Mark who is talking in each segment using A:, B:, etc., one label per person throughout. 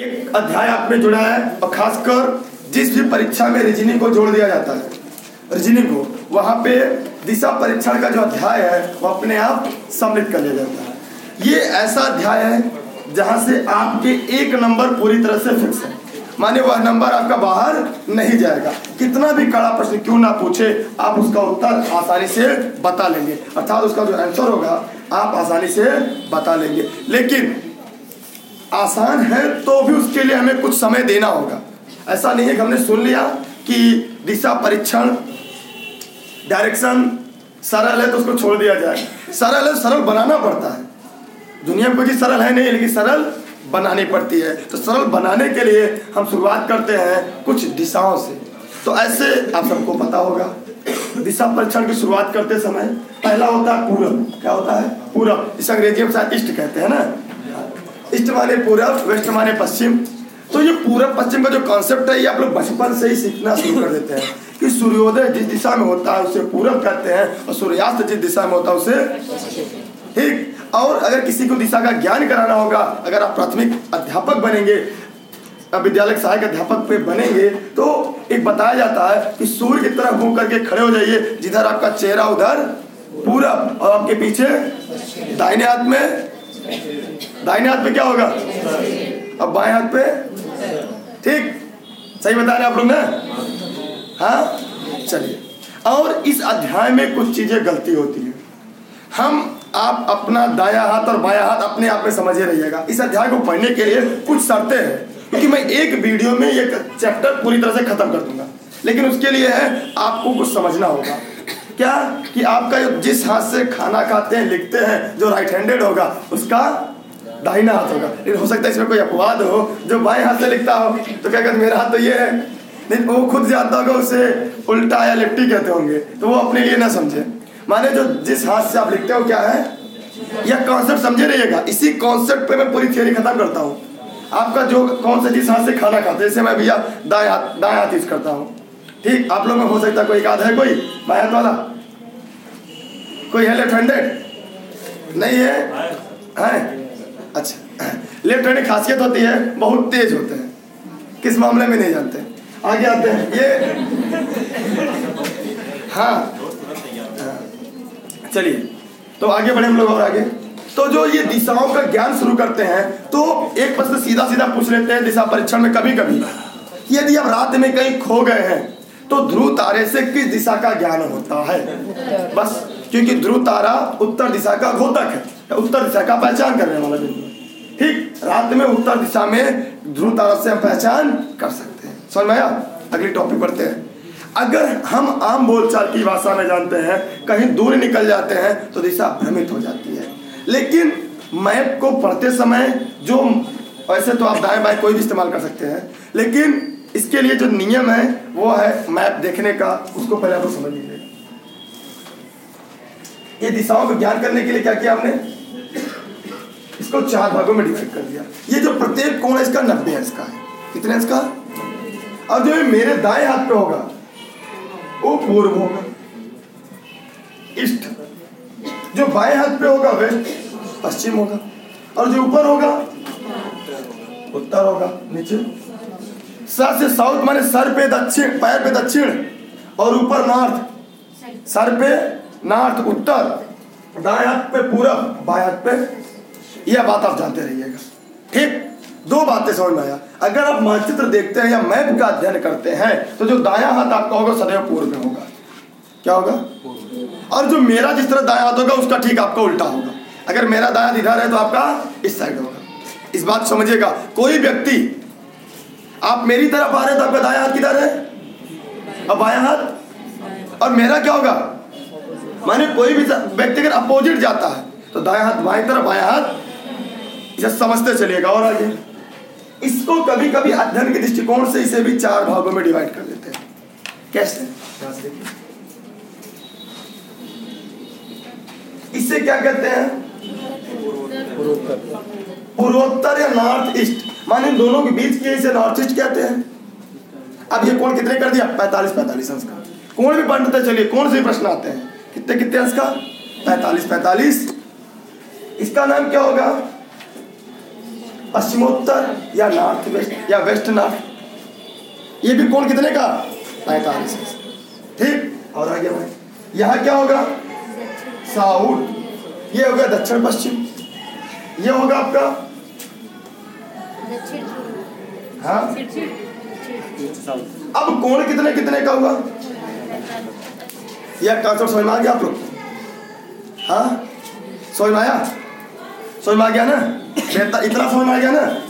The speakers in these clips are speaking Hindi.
A: एक अध्याय आपने जुड़ा है, और खासकर जिस भी परीक्षा में रीजनिंग को जोड़ दिया जाता है। रीजनिंग को, वहाँ पे दिशा परीक्षण का जो अध्याय है, वो अपने आप सम्मिलित कर लिया जाता है। ये ऐसा अध्याय है, जहाँ से आपके एक नंबर पूरी तरह से फिक्स है। माने वह नंबर आपका बाहर नहीं जाएगा। कितना भी कड़ा प्रश्न क्यों ना पूछे, आप उसका उत्तर आसानी से बता लेंगे। अर्थात उसका जो आंसर होगा, आप आसानी से बता लेंगे। लेकिन आसान है तो भी उसके लिए हमें कुछ समय देना होगा। ऐसा नहीं है कि हमने सुन लिया कि दिशा परीक्षण डायरेक्शन सरल है तो उसको छोड़ दिया जाए। सरल है सरल बनाना पड़ता है। दुनिया में कोई चीज़ सरल है नहीं, लेकिन सरल बनानी पड़ती है। तो सरल बनाने के लिए हम शुरुआत करते हैं कुछ दिशाओं से। तो ऐसे आप सबको पता होगा, दिशा परीक्षण की शुरुआत करते समय पहला होता है पूरब। क्या होता है? पूरब। इस अंग्रेज़ी में शायद ईस्ट कहते हैं ना? ईस्ट माने पूरब वेस्ट माने पश्चिम। तो ये पूरब पश्चिम का जो कॉन्सेप्ट है, ये आप लोग बचपन से ही सीखना शुरू कर देते हैं कि सूर्योदय जिस दिशा में होता है, उसे पूरब कहते हैं और सूर्यास्त जिस दिशा में होता है, उसे ठीक। और अगर किसी को दिशा का ज्ञान कराना होगा, अगर आप प्राथमिक अध्यापक बनेंगे, विद्यालय सहायक अध्यापक पे बनेंगे तो एक बताया जाता है कि सूर्य की तरफ़ घूम करके खड़े हो जाइए, जिधर आपका चेहरा उधर पूरब और आपके पीछे दाहिने हाथ में दाहिने हाथ पे क्या होगा? अब बाएँ हाथ पे? ठीक। सही बता रहे आप लोग ना? हाँ? चलिए। और इस अध्याय में कुछ चीज़ें गलती होती है। हम आप अपना दाया हाथ और बाया हाथ अपने आप में समझे रहिएगा। इस अध्याय को पढ़ने के लिए कुछ शर्तें हैं, क्योंकि मैं एक वीडियो में ये चैप्टर पूरी तरह से खत्म कर दूँगा। लेकिन उसके लिए है, आपको कुछ समझना होगा। क्या कि आपका जिस हाथ से खाना खाते हैं, लिखते हैं, जो राइट हैंडेड होगा, उसका दाहिना हाथ होगा। लेकिन हो सकता है इसमें कोई अपवाद हो, जो बाएँ हाथ से लिखता हो तो क्या कहते मेरा हाथ तो ये है। नहीं वो खुद जानता होगा, उसे उल्टा या लिट्टी कहते होंगे तो वो अपने लिए ना समझे। माने जो जिस हाथ से आप लिखते हो, क्या है? यह कॉन्सेप्ट समझे रहिएगा। इसी कॉन्सेप्ट पे मैं पूरी थियोरी खत्म करता हूँ। आपका जो कौन सा जिस हाथ से खाना खाते जैसे मैं भैया दाएँ हाथ दाएँ हाथ यूज़ करता हूँ। ठीक आप लोग में हो सकता कोई एक है, कोई बाएँ हाथ वाला। कोई है लेफ़्ट हैंडेड नहीं है? है? अच्छा लेफ़्ट हैंडेड खासियत होती है, बहुत तेज होते हैं। किस मामले में नहीं जानते? आगे आते हैं। ये हाँ। चलिए तो आगे बढ़े हम लोग और आगे। तो जो ये दिशाओं का ज्ञान शुरू करते हैं तो एक प्रश्न सीधा सीधा पूछ लेते हैं दिशा परीक्षण में कभी कभी यदि आप रात में कहीं खो गए हैं तो ध्रुव तारे से किस दिशा का ज्ञान होता है? बस, क्योंकि ध्रुव तारा उत्तर दिशा का घोतक है। उत्तर दिशा का पहचान करने वाला बिंदु ठीक, रात में उत्तर दिशा में ध्रुव तारा से हम पहचान कर सकते हैं। समझ में आया? अगली टॉपिक पढ़ते हैं। अगर हम आम बोलचाल की भाषा में जानते हैं, कहीं दूर निकल जाते हैं तो दिशा भ्रमित हो जाती है। लेकिन मैप को पढ़ते समय जो वैसे तो आप दाएँ बाएँ कोई भी इस्तेमाल कर सकते हैं, लेकिन इसके लिए जो नियम है, वो है मैप देखने का, उसको पहले आप समझ लीजिए। ये दिशाओं को ज्ञान करने के लिए क्या किया हमने इसको चार भागों में डिवाइड कर दिया। ये जो प्रत्येक कोण है, इसका नब्बे अंश का है। कितने अंश का? और जो मेरे दाएँ हाथ पे होगा, वो पूर्व होगा। ईस्ट। जो बाएँ हाथ पे होगा, वेस्ट। पश्चिम होगा। और जो ऊपर होगा, उत्तर होगा। नीचे। सर से साउथ माने सर पे दक्षिण पैर पे दक्षिण और ऊपर नॉर्थ। सर पे नॉर्थ उत्तर दाएँ हाथ पे पूरब बाएँ हाथ पे यह बात आप जानते रहिएगा। ठीक? दो बातें समझ में आया। अगर आप मानचित्र देखते हैं या मैप का अध्ययन करते हैं तो जो दाया हाथ आपका होगा सदैव पूर्व में होगा। क्या होगा? और जो मेरा जिस तरह दाया हाथ होगा उसका ठीक आपका उल्टा होगा। अगर मेरा दाया इधर है तो आपका इस साइड होगा। इस बात समझिएगा। कोई व्यक्ति आप मेरी तरफ़ आ रहे तो आपका दाया हाथ किधर है? और बाया हाथ? और मेरा क्या होगा? माने कोई भी व्यक्ति अगर अपोजिट जाता है तो दाया हाथ बाएँ तरफ़, बाया हाथ, इसे समझते चलिएगा। और आगे। इसको कभी कभी अध्ययन के दृष्टिकोण से इसे भी चार भागों में डिवाइड कर देते हैं। कैसे? इसे क्या कहते हैं? पूर्वोत्तर या नॉर्थ ईस्ट? माने दोनों के बीच के इसे नॉर्थ ईस्ट कहते हैं। अब ये कोण कितने कर दिया? पैतालीस पैतालीस अंश का कोण भी बढ़ते चलिए कौन से प्रश्न आते हैं। कितने कितने अंश का पैतालीस पैतालीस। इसका नाम क्या होगा? पश्चिमोत्तर या नॉर्थ वेस्ट, या वेस्ट नॉर्थ। ये भी कोण कितने का? पैंतालीस। ठीक? और आगे बढ़े। यहाँ क्या होगा? साउथ। ये होगा दक्षिण पश्चिम ये होगा आपका हाँ? अब कोण कितने कितने का हुआ? यह कॉन्सेप्ट समझ में आ गया आप लोग? हाँ? समझ में आया? समझ में आ गया ना? बेहतर इतना समझ में आ गया ना?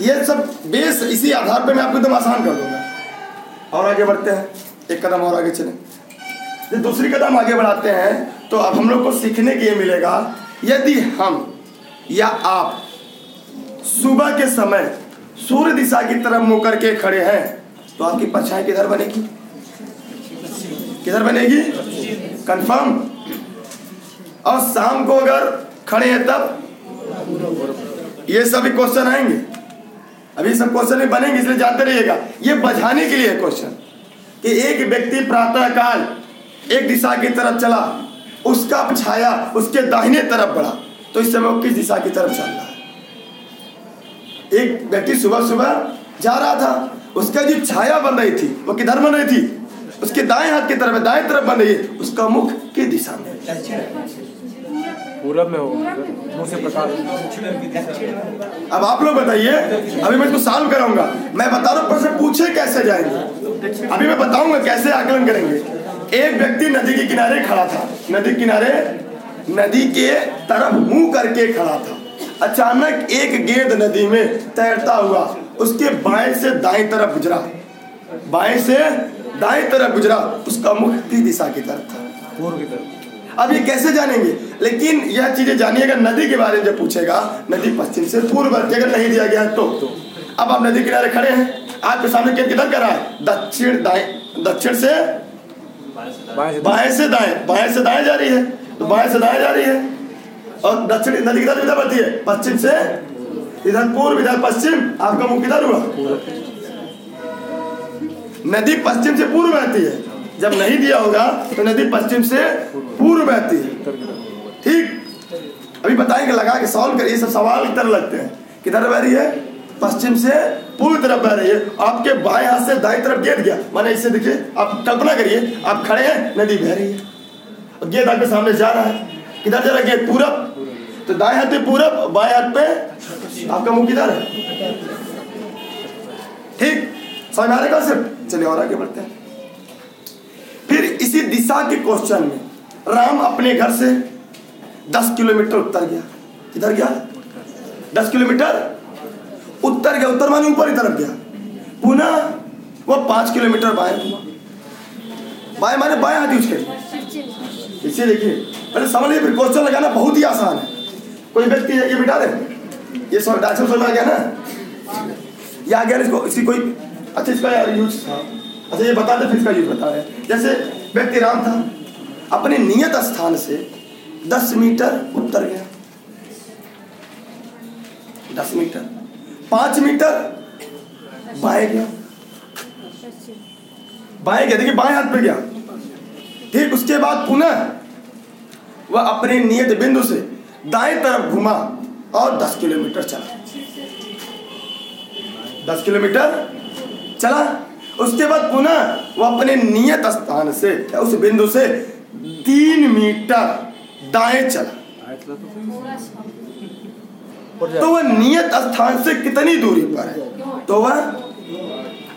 A: ये सब बेस इसी आधार पे मैं आपको एकदम आसान कर दूँगा। और आगे बढ़ते हैं। एक कदम और आगे चले। जब दूसरी कदम आगे बढ़ाते हैं तो अब हम लोग को सीखने के लिए मिलेगा यदि हम या आप सुबह के समय सूर्य दिशा की तरफ़ मुँह करके खड़े हैं तो आपकी परछाई किधर बनेगी? किधर बनेगी? कंफर्म और शाम को अगर खड़े हैं तब ये सभी क्वेश्चन आएँगे। अभी सब क्वेश्चन भी बनेंगे, इसलिए जानते रहिएगा। ये बझाने के लिए क्वेश्चन कि एक व्यक्ति प्रातः काल एक दिशा की तरफ़ चला, उसका छाया उसके दाहिने तरफ़ बढ़ा तो इस समय वो किस दिशा की तरफ़ चल रहा है? एक व्यक्ति सुबह सुबह जा रहा था उसका जो छाया बन रही थी वो किधर बन रही थी? उसके दाएँ हाथ की तरफ़ दाएँ तरफ़ बन रही है उसका मुख किस दिशा में।
B: पूरब में हो। मुँह से प्रकाश।
A: अब आप लोग बताइए अभी मैं इसको सॉल्व कराऊँगा। मैं बता रहा हूँ प्रश्न पूछे कैसे जाएँगे? अभी मैं बताऊँगा कैसे आकलन करेंगे। एक व्यक्ति नदी के किनारे खड़ा था। नदी के किनारे नदी के तरफ़ मुँह करके खड़ा था। अचानक एक गेंद नदी में तैरता हुआ उसके बाएँ से दाएँ तरफ़ गुजरा। बाएँ से दाएँ तरफ़ गुजरा उसका मुख किस दिशा की तरफ़ था।
B: पूर्व की तरफ़।
A: अब ये कैसे जानेंगे? लेकिन यह चीज़ें जानिएगा नदी के बारे में जब पूछेगा नदी पश्चिम से पूर्व अगर नहीं दिया गया तो। अब आप नदी किनारे खड़े हैं आपके सामने गेंद किधर कर रहा है? दक्षिण दाएँ दक्षिण से
B: बाएँ से
A: दाएँ बाएँ से दाएँ जा रही है तो बाएँ से दाएँ जा रही है। और दक्षिण नदी किधर किधर बढ़ती है। पश्चिम से इधर पूर्व, इधर पश्चिम, आपका मुख किधर हुआ? नदी पश्चिम से पूर्व बहती है। जब नहीं दिया होगा तो नदी पश्चिम से पूर्व बहती है। ठीक? अभी बताएँगे, लगा के सॉल्व करिए सब सवाल तरह लगते हैं। किधर बह रही है? पश्चिम से पूर्व तरफ़ बह रही है। आपके बाएँ हाथ से दाएँ तरफ़ गेंद गया। माने इसे देखिए, आप कल्पना करिए, आप खड़े हैं, नदी बह रही है। गेंद आपके सामने जा रहा है। किधर जा रहा है? गेंद पूरब। तो दाएँ हाथ पे पूरब बाएँ हाथ पे आपका मुँह किधर है? ठीक समझ आ रहा सिर्फ़ चलिए और आगे बढ़ते हैं। फिर इसी दिशा के क्वेश्चन में राम अपने घर से दस किलोमीटर उत्तर गया। किधर गया? दस किलोमीटर उत्तर गया उत्तर माने ऊपर की तरफ़ गया। पुनः वह पाँच किलोमीटर बाएँ हुआ। बाएँ माने बाएँ हाथ यूज़ करिए इसे देखिए पहले समझ लीजिए फिर क्वेश्चन लगाना बहुत ही आसान है। कोई व्यक्ति है, ये बिठा दे। ये सब समझ में आ गया ना। ये आ गया इसको इसकी कोई अच्छा इसका यार यूज़ अच्छा ये बता दे, फिर इसका यूज़ बता रहे जैसे व्यक्ति राम था, अपने नियत स्थान से दस मीटर उत्तर गया। दस मीटर। पाँच मीटर बाएँ गया। बाएँ गया, देखिए, बाएँ हाथ पे गया। ठीक उसके बाद पुनः वह अपने नियत बिंदु से दाएँ तरफ़ घुमा और दस किलोमीटर चला। दस किलोमीटर चला। उसके बाद पुनः वो अपने नियत स्थान से, उस बिंदु से तीन मीटर दाएँ चला।
B: तो
A: वह नियत स्थान से कितनी दूरी पर है? तो वह,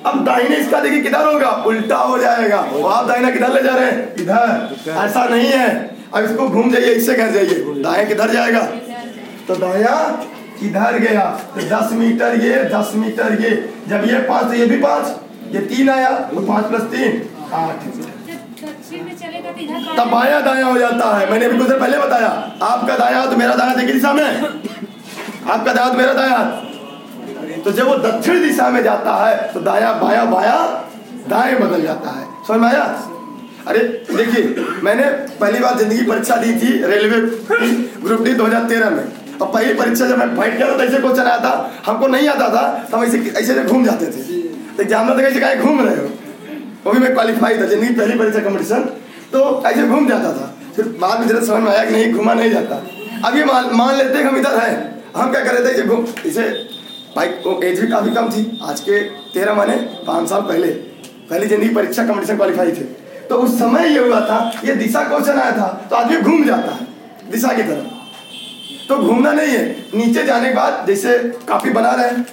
A: अब दाहिने इसका देखिए किधर होगा? उल्टा हो जाएगा। आप दाहिना किधर ले जा रहे हैं? इधर। ऐसा नहीं है। अब इसको घूम जाइए इससे कह जाइए। दाएँ किधर जाएगा? तो दाया किधर गया? तो दस मीटर ये दस मीटर ये। जब ये पाँच तो ये भी पाँच। ये तीन आया तो पाँच प्लस तीन आठ।
C: दक्षिण में चलेगा तो
A: तब बाया दाया हो जाता है। मैंने अभी कुछ देर पहले बताया। आपका दाया तो मेरा दाया देखिए दिशा में। आपका दाया तो मेरा दाया। तो जब वो दक्षिण दिशा में जाता है तो दाया बाया बाया दाएँ बदल जाता है। समझ में आया? अरे, देखिए, मैंने पहली बार ज़िंदगी परीक्षा दी थी रेलवे ग्रुप डी 2013 में। और पहली परीक्षा जब मैं फाइट किया था तो ऐसे क्वेश्चन आया था, हमको नहीं आता था तो हम ऐसे ऐसे घूम जाते थे। तो एग्ज़ाम में कैसे कहीं घूम रहे हो। वो भी मैं क्वालिफाई था, ज़िंदगी पहली परीक्षा कंपटीशन तो ऐसे घूम जाता था। फिर बाद में जरा समझ में आया कि नहीं, घूमा नहीं जाता। अब ये मान मान लेते हम इधर हैं। हम क्या कर रहे थे घूम इसे भाई वो एज भी काफ़ी कम थी। आज के तेरह महीने, पाँच साल पहले, पहली ज़िंदगी परीक्षा कंपटीशन क्वालिफाई थे। तो उस समय ये हुआ था, ये दिशा क्वेश्चन आया था तो आदमी घूम जाता है, दिशा की तरफ़। तो घूमना नहीं है, नीचे जाने के बाद जैसे काफ़ी बना रहे हैं।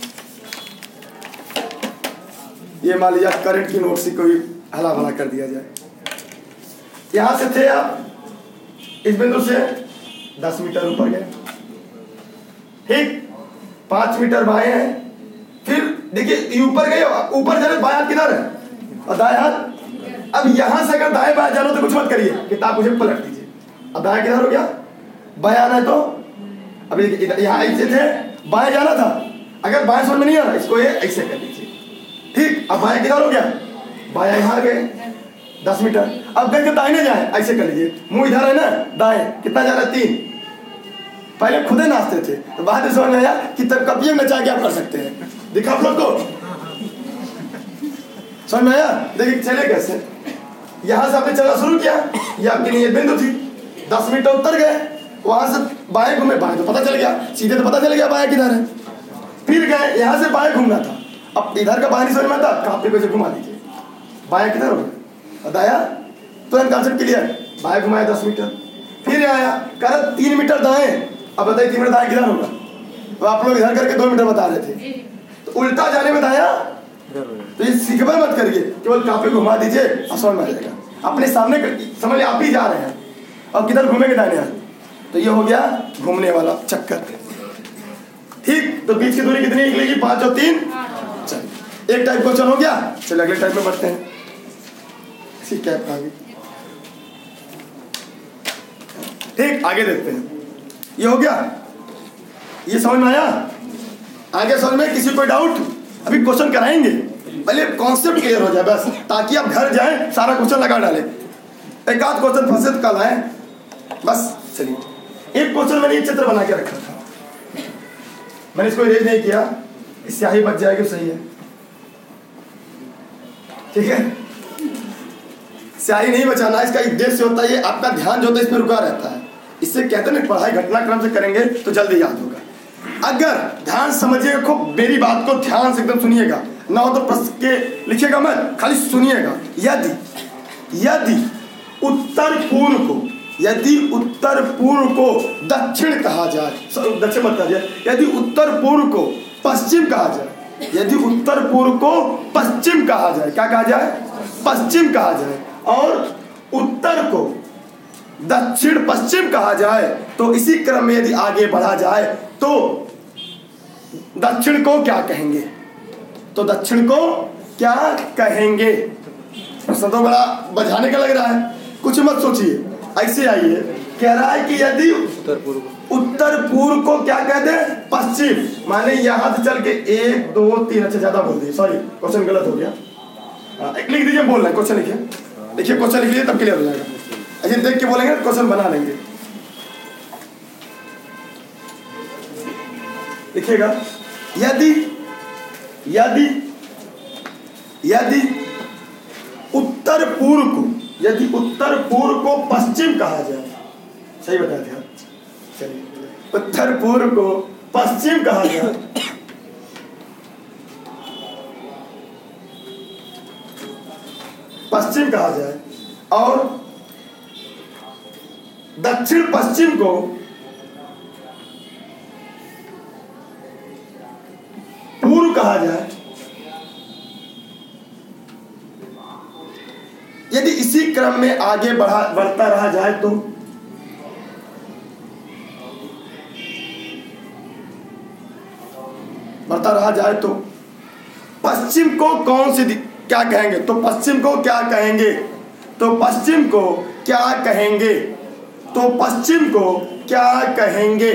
A: ये मान लीजिए करंट की नोट से कोई हला भला कर दिया जाए। यहाँ से थे आप, इस बिंदु से दस मीटर ऊपर गए। ठीक, पाँच मीटर बाएँ हैं, फिर देखिए ऊपर गए, ऊपर जाने हाथ किधर है? और दाएँ हाथ अब यहाँ से अगर दाएँ बाएँ जाना तो कुछ मत करिए। किताब मुझे पलट दीजिए। अब दाएँ किधर हो गया? बाएँ आना है तो? इधर, यहाँ ऐसे थे बाएँ जाना था। अगर बाएँ समझ में नहीं आ रहा इसको ये ऐसे कर लीजिए ठीक, अब बाएँ किधर हो गया? बाएँ यहाँ गए। दस मीटर। अब गए दाहिने जाए, ऐसे कर लीजिए मुँह इधर है ना? दाएँ। कितना जा रहा है? तीन। पहले खुदे नाचते थे। तो बाद में समझ में आया कि तब कपिए में नचा के आप कर सकते हैं। दिखा आप लोग को समझ में आया? देखिए चले कैसे यहाँ से आपने चलना शुरू किया। ये आपके लिए बिंदु थी। दस मीटर उतर गए। वहाँ से बाएँ घूमे। बाएँ तो पता चल गया। सीधे तो पता चल गया बाएँ किधर है। फिर गए। यहाँ से बाएँ घूमना था। अब इधर का बाएँ नहीं समझ में आता। कापी को से घुमा दीजिए। बाएँ किधर हो गया दाया? तुरंत कंसेप्ट क्लियर बाएँ घुमाया दस मीटर। फिर आया। कर तीन मीटर दाएँ। अब बताइए तीन मीटर दाएँ किधर होगा? तो आप लोग इधर करके दो मीटर बता रहे थे। तो उल्टा जाने में दाया? तो ये सीखबर मत करिए, केवल कापी घुमा दीजिए समझ में आ जाएगा। अपने सामने समझ आप ही जा रहे हैं। और किधर घूमेंगे दाहिने हाथ तो ये हो गया घूमने वाला चक्कर। ठीक तो बीच की दूरी कितनी निकलेगी? पाँच और तीन? चल, एक टाइप क्वेश्चन हो गया। चलिए अगले टाइप में बढ़ते हैं। इसी कैप आगे। ठीक, आगे देखते हैं। ये हो गया। ये समझ में आया? आगे समझ में? किसी कोई डाउट अभी क्वेश्चन कराएँगे। पहले कॉन्सेप्ट क्लियर हो जाए, बस, ताकि आप घर जाए, सारा क्वेश्चन लगा डालें। एक आध क्वेश्चन फंसे तो कल आए बस, चलिए। एक क्वेश्चन मैंने एक चित्र बना के रखा था। मैंने इसको इरेज नहीं किया स्याही बच जाएगी सही है। ठीक है? स्याही नहीं बचाना, इसका उद्देश्य होता है ये, आपका ध्यान जो होता है, इसमें रुका रहता है। इससे कहते हैं पढ़ाई घटनाक्रम से करेंगे तो जल्दी याद होगा। अगर ध्यान समझिएगा, खूब मेरी बात को ध्यान से एकदम सुनिएगा ना तो प्रश्न के लिखिएगा मत खाली सुनिएगा। यदि यदि उत्तर पूर्व को, यदि उत्तर पूर्व को दक्षिण कहा जाए दक्षिण मत कहा जाए यदि उत्तर पूर्व को पश्चिम कहा जाए, यदि उत्तर पूर्व को पश्चिम कहा जाए, क्या कहा जाए? पश्चिम कहा जाए। और उत्तर को दक्षिण पश्चिम कहा जाए तो इसी क्रम में यदि आगे बढ़ा जाए तो दक्षिण को क्या कहेंगे? तो दक्षिण को क्या कहेंगे? प्रश्न तो बड़ा बजाने का लग रहा है। कुछ मत सोचिए। ऐसे आइए। कह रहा है कि यदि
B: उत्तर पूर्व
A: उत्तर पूर्व को क्या कह दे? पश्चिम। माने यहाँ से चल के एक दो तीन अच्छा ज़्यादा बोल दिए। सॉरी क्वेश्चन गलत हो गया। हाँ, एक लिख दीजिए बोल रहे क्वेश्चन लिखिए। देखिए क्वेश्चन लिख लीजिए तब क्लियर हो जाएगा। ऐसे देख के बोलेंगे क्वेश्चन बना लेंगे। लिखिएगा यदि यदि यदि उत्तर पूर्व को, यदि उत्तर पूर्व को पश्चिम कहा जाए, सही बता दिया। उत्तर पूर्व को पश्चिम कहा जाए। पश्चिम कहा जाए और दक्षिण पश्चिम को कहा जाए, यदि इसी क्रम में आगे बढ़ा, बढ़ता रहा जाए तो? बढ़ता रहा जाए तो? पश्चिम को कौन सी क्या कहेंगे? तो पश्चिम को क्या कहेंगे? तो पश्चिम को क्या कहेंगे? तो पश्चिम को क्या कहेंगे?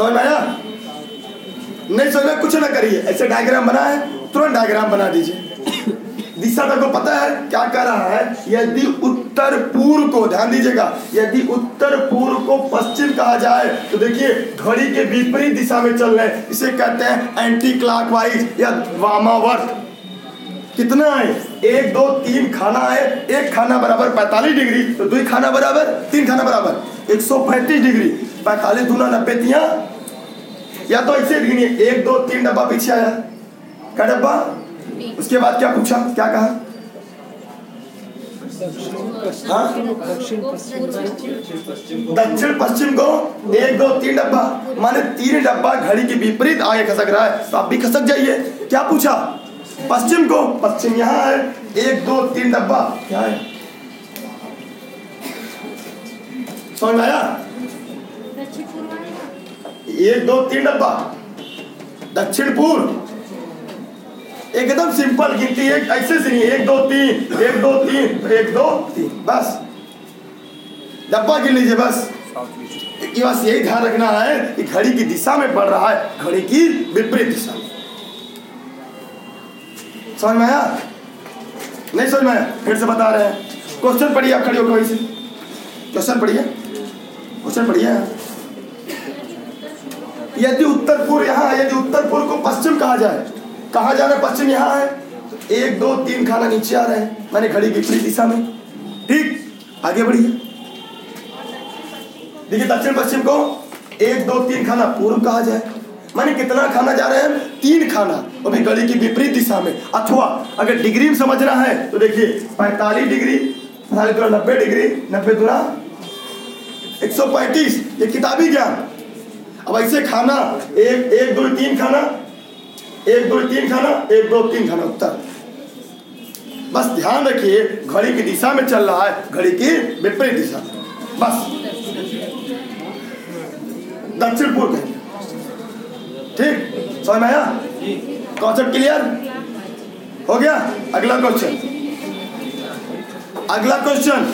A: समझ में आया? नहीं समझ कुछ ना करिए। ऐसे डायग्राम बना है, तुरंत डायग्राम बना दीजिए। दिशा तक को पता है क्या कर रहा है? यदि उत्तर पूर्व को, ध्यान दीजिएगा, यदि उत्तर पूर्व को पश्चिम कहा जाए तो देखिए, घड़ी के विपरीत दिशा में चल रहे इसे कहते हैं एंटी क्लॉकवाइज या वामावर्त। कितना है? एक, दो, तीन खाना है। एक खाना बराबर पैंतालीस डिग्री तो दो खाना बराबर, तीन खाना बराबर। एक सौ पैंतीस डिग्री। पैंतालीस दूना नब्बे तिया। या तो ऐसे गिनिए। एक, दो, तीन डब्बा पीछे आया। क्या डब्बा? उसके बाद क्या पूछा? क्या कहा? हाँ? दक्षिण पश्चिम को एक, दो, तीन डब्बा। माने तीन डब्बा घड़ी के विपरीत आगे खसक रहा है तो आप भी खसक जाइए। क्या पूछा? पश्चिम को। पश्चिम यहाँ है। एक, दो, तीन डब्बा। क्या है? समझ आया? एक, दो, तीन डब्बा। दक्षिण पूर्व। एकदम सिंपल, गिनती एक, ऐसे से नहीं, एक, दो, तीन, एक, दो, तीन, एक, दो, तीन, बस। डब्बा गिन लीजिए, बस। बस यही ध्यान रखना है कि घड़ी की दिशा में बढ़ रहा है, घड़ी की विपरीत दिशा। में समझ में आया? नहीं समझ में आया? फिर से बता रहे हैं। क्वेश्चन पढ़िए आप खड़ी होकर वहीं से। क्वेश्चन पढ़िए क्वेश्चन पढ़िए यदि उत्तर पूर्व यहाँ है, यदि उत्तर पूर्व को पश्चिम कहा जाए, कहा जा रहा है पश्चिम यहाँ है? एक, दो, तीन खाना नीचे आ रहे हैं। मैंने घड़ी विपरीत दिशा में ठीक, आगे बढ़िए। देखिए दक्षिण पश्चिम को एक, दो, तीन खाना पूर्व कहा जाए। माने कितना खाना जा रहे हैं? तीन खाना। वो भी घड़ी की विपरीत दिशा में। अथवा, अगर डिग्री में समझना है तो देखिए, पैंतालीस डिग्री पैंतालीस नब्बे डिग्री, नब्बे दूरा, एक सौ पैंतीस। ये किताबी ज्ञान। अब ऐसे खाना एक एक दो तीन खाना एक दो तीन खाना एक दो तीन खाना उत्तर। बस ध्यान रखिए घड़ी की दिशा में चल रहा है घड़ी की विपरीत दिशा। बस। दक्षिण पूर्व। ठीक? समझ आया? कॉन्सेप्ट क्लियर हो गया? अगला क्वेश्चन अगला क्वेश्चन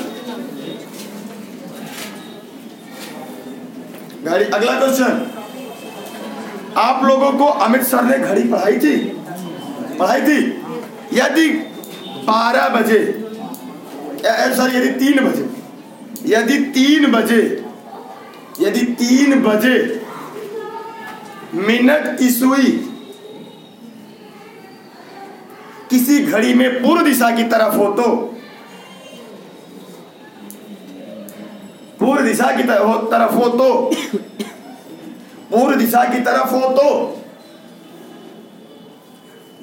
A: घड़ी अगला क्वेश्चन आप लोगों को अमित सर ने घड़ी पढ़ाई थी? पढ़ाई थी? यदि 12 बजे सर यदि तीन बजे, यदि तीन बजे, यदि तीन बजे मिनट की सुई किसी घड़ी में पूर्व दिशा की तरफ़ हो तो पूर्व दिशा की तरफ़ हो, तो पूर्व दिशा की तरफ़ हो तो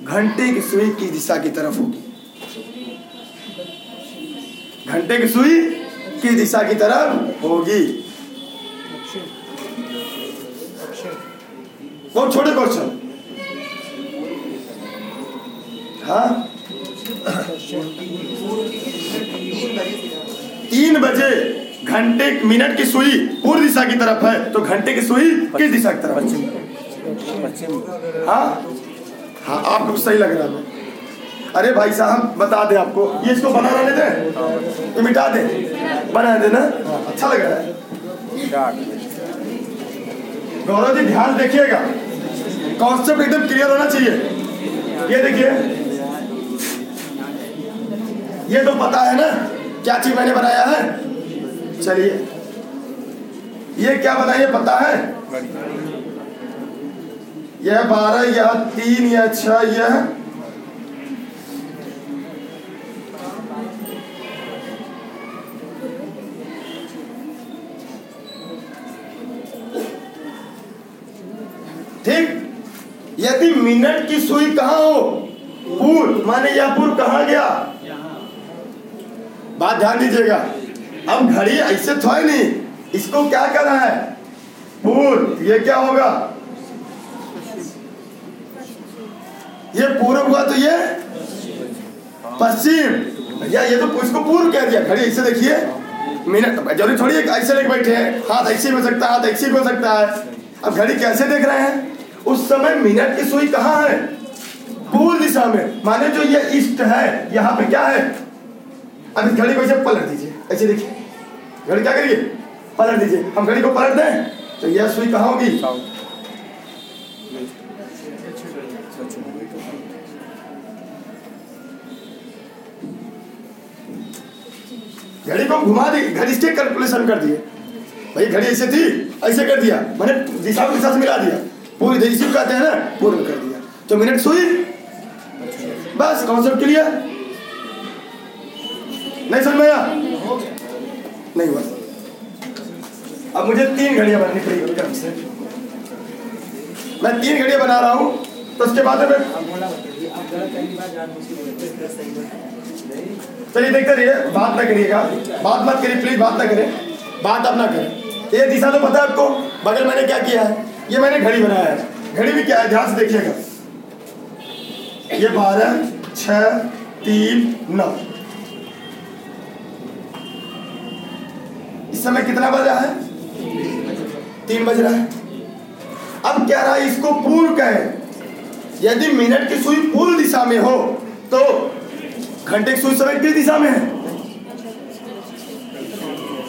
A: घंटे की सुई की दिशा की तरफ़ होगी घंटे की सुई की दिशा की तरफ़ होगी बहुत छोटे क्वेश्चन हाँ तीन बजे घंटे मिनट की सुई पूर्व दिशा की तरफ़ है तो घंटे की सुई किस दिशा की तरफ़ होगी?
B: पश्चिम
A: हाँ? हाँ आपको सही लग रहा है। अरे भाई साहब बता दे आपको ये इसको बना रहने दे? ये मिटा दे? बना दे ना? अच्छा लग रहा है। गौरव जी ध्यान देखिएगा। कॉन्सेप्ट एकदम क्लियर होना चाहिए। ये देखिए। ये तो पता है ना क्या चीज़ मैंने बनाया है? चलिए। ये क्या बनाइए पता है? यह बारह, यह तीन, यह छह, यह ठीक। यदि मिनट की सुई कहाँ हो? पूर्व माने यह पूर्व कहाँ गया? बात ध्यान दीजिएगा। अब घड़ी ऐसे ही नहीं। इसको क्या करना है पूर्व ये क्या होगा? ये पूर्व हुआ तो ये? पश्चिम। या ये तो इसको पूर्व कह दिया। घड़ी ऐसे देखिए। मिनट ज़रूरी थोड़ी ऐसे लेके बैठे हैं। हाथ ऐसे भी हो सकता है, हाथ ऐसे भी हो सकता है। अब घड़ी कैसे देख रहे हैं? उस समय मिनट की सुई कहाँ है? पूर्व दिशा में। माने जो ये ईस्ट है, यहाँ पे क्या है? अब इस घड़ी को ऐसे पलट दीजिए, ऐसे देखिए। घड़ी क्या करिए? पलट दीजिए। हम घड़ी को पलट दें तो यह सुई कहाँ होगी? घड़ी को घुमा दी, घड़ी से कैलकुलेशन कर दिए। भाई, घड़ी ऐसे थी, ऐसे कर दिया। मैंने दिशा को दिशा से मिला दिया। पूरी इसी को कहते हैं ना पूर्व कर दिया। तो मिनट सुई। बस कॉन्सेप्ट क्लियर नहीं समझ आया? नहीं हुआ। अब मुझे तीन घड़ियाँ बनानी पड़ेगी कम से। मैं तीन घड़ियाँ बना रहा हूँ तो उसके बाद में चलिए देखते रहिए, बात ना करिएगा। बात मत करिए प्लीज़ बात ना करें। बात आप ना करें। ये दिशा तो पता है आपको, बगल मैंने क्या किया है? ये मैंने घड़ी बनाया है। घड़ी भी क्या है? ध्यान से देखिएगा। ये बारह छ तीन, नौ। समय कितना बज रहा है? तीन बज रहा है। अब क्या रहा है, इसको पूर्व कहें। यदि मिनट की सुई पूर्व दिशा में हो तो घंटे की सुई समय किस दिशा में है?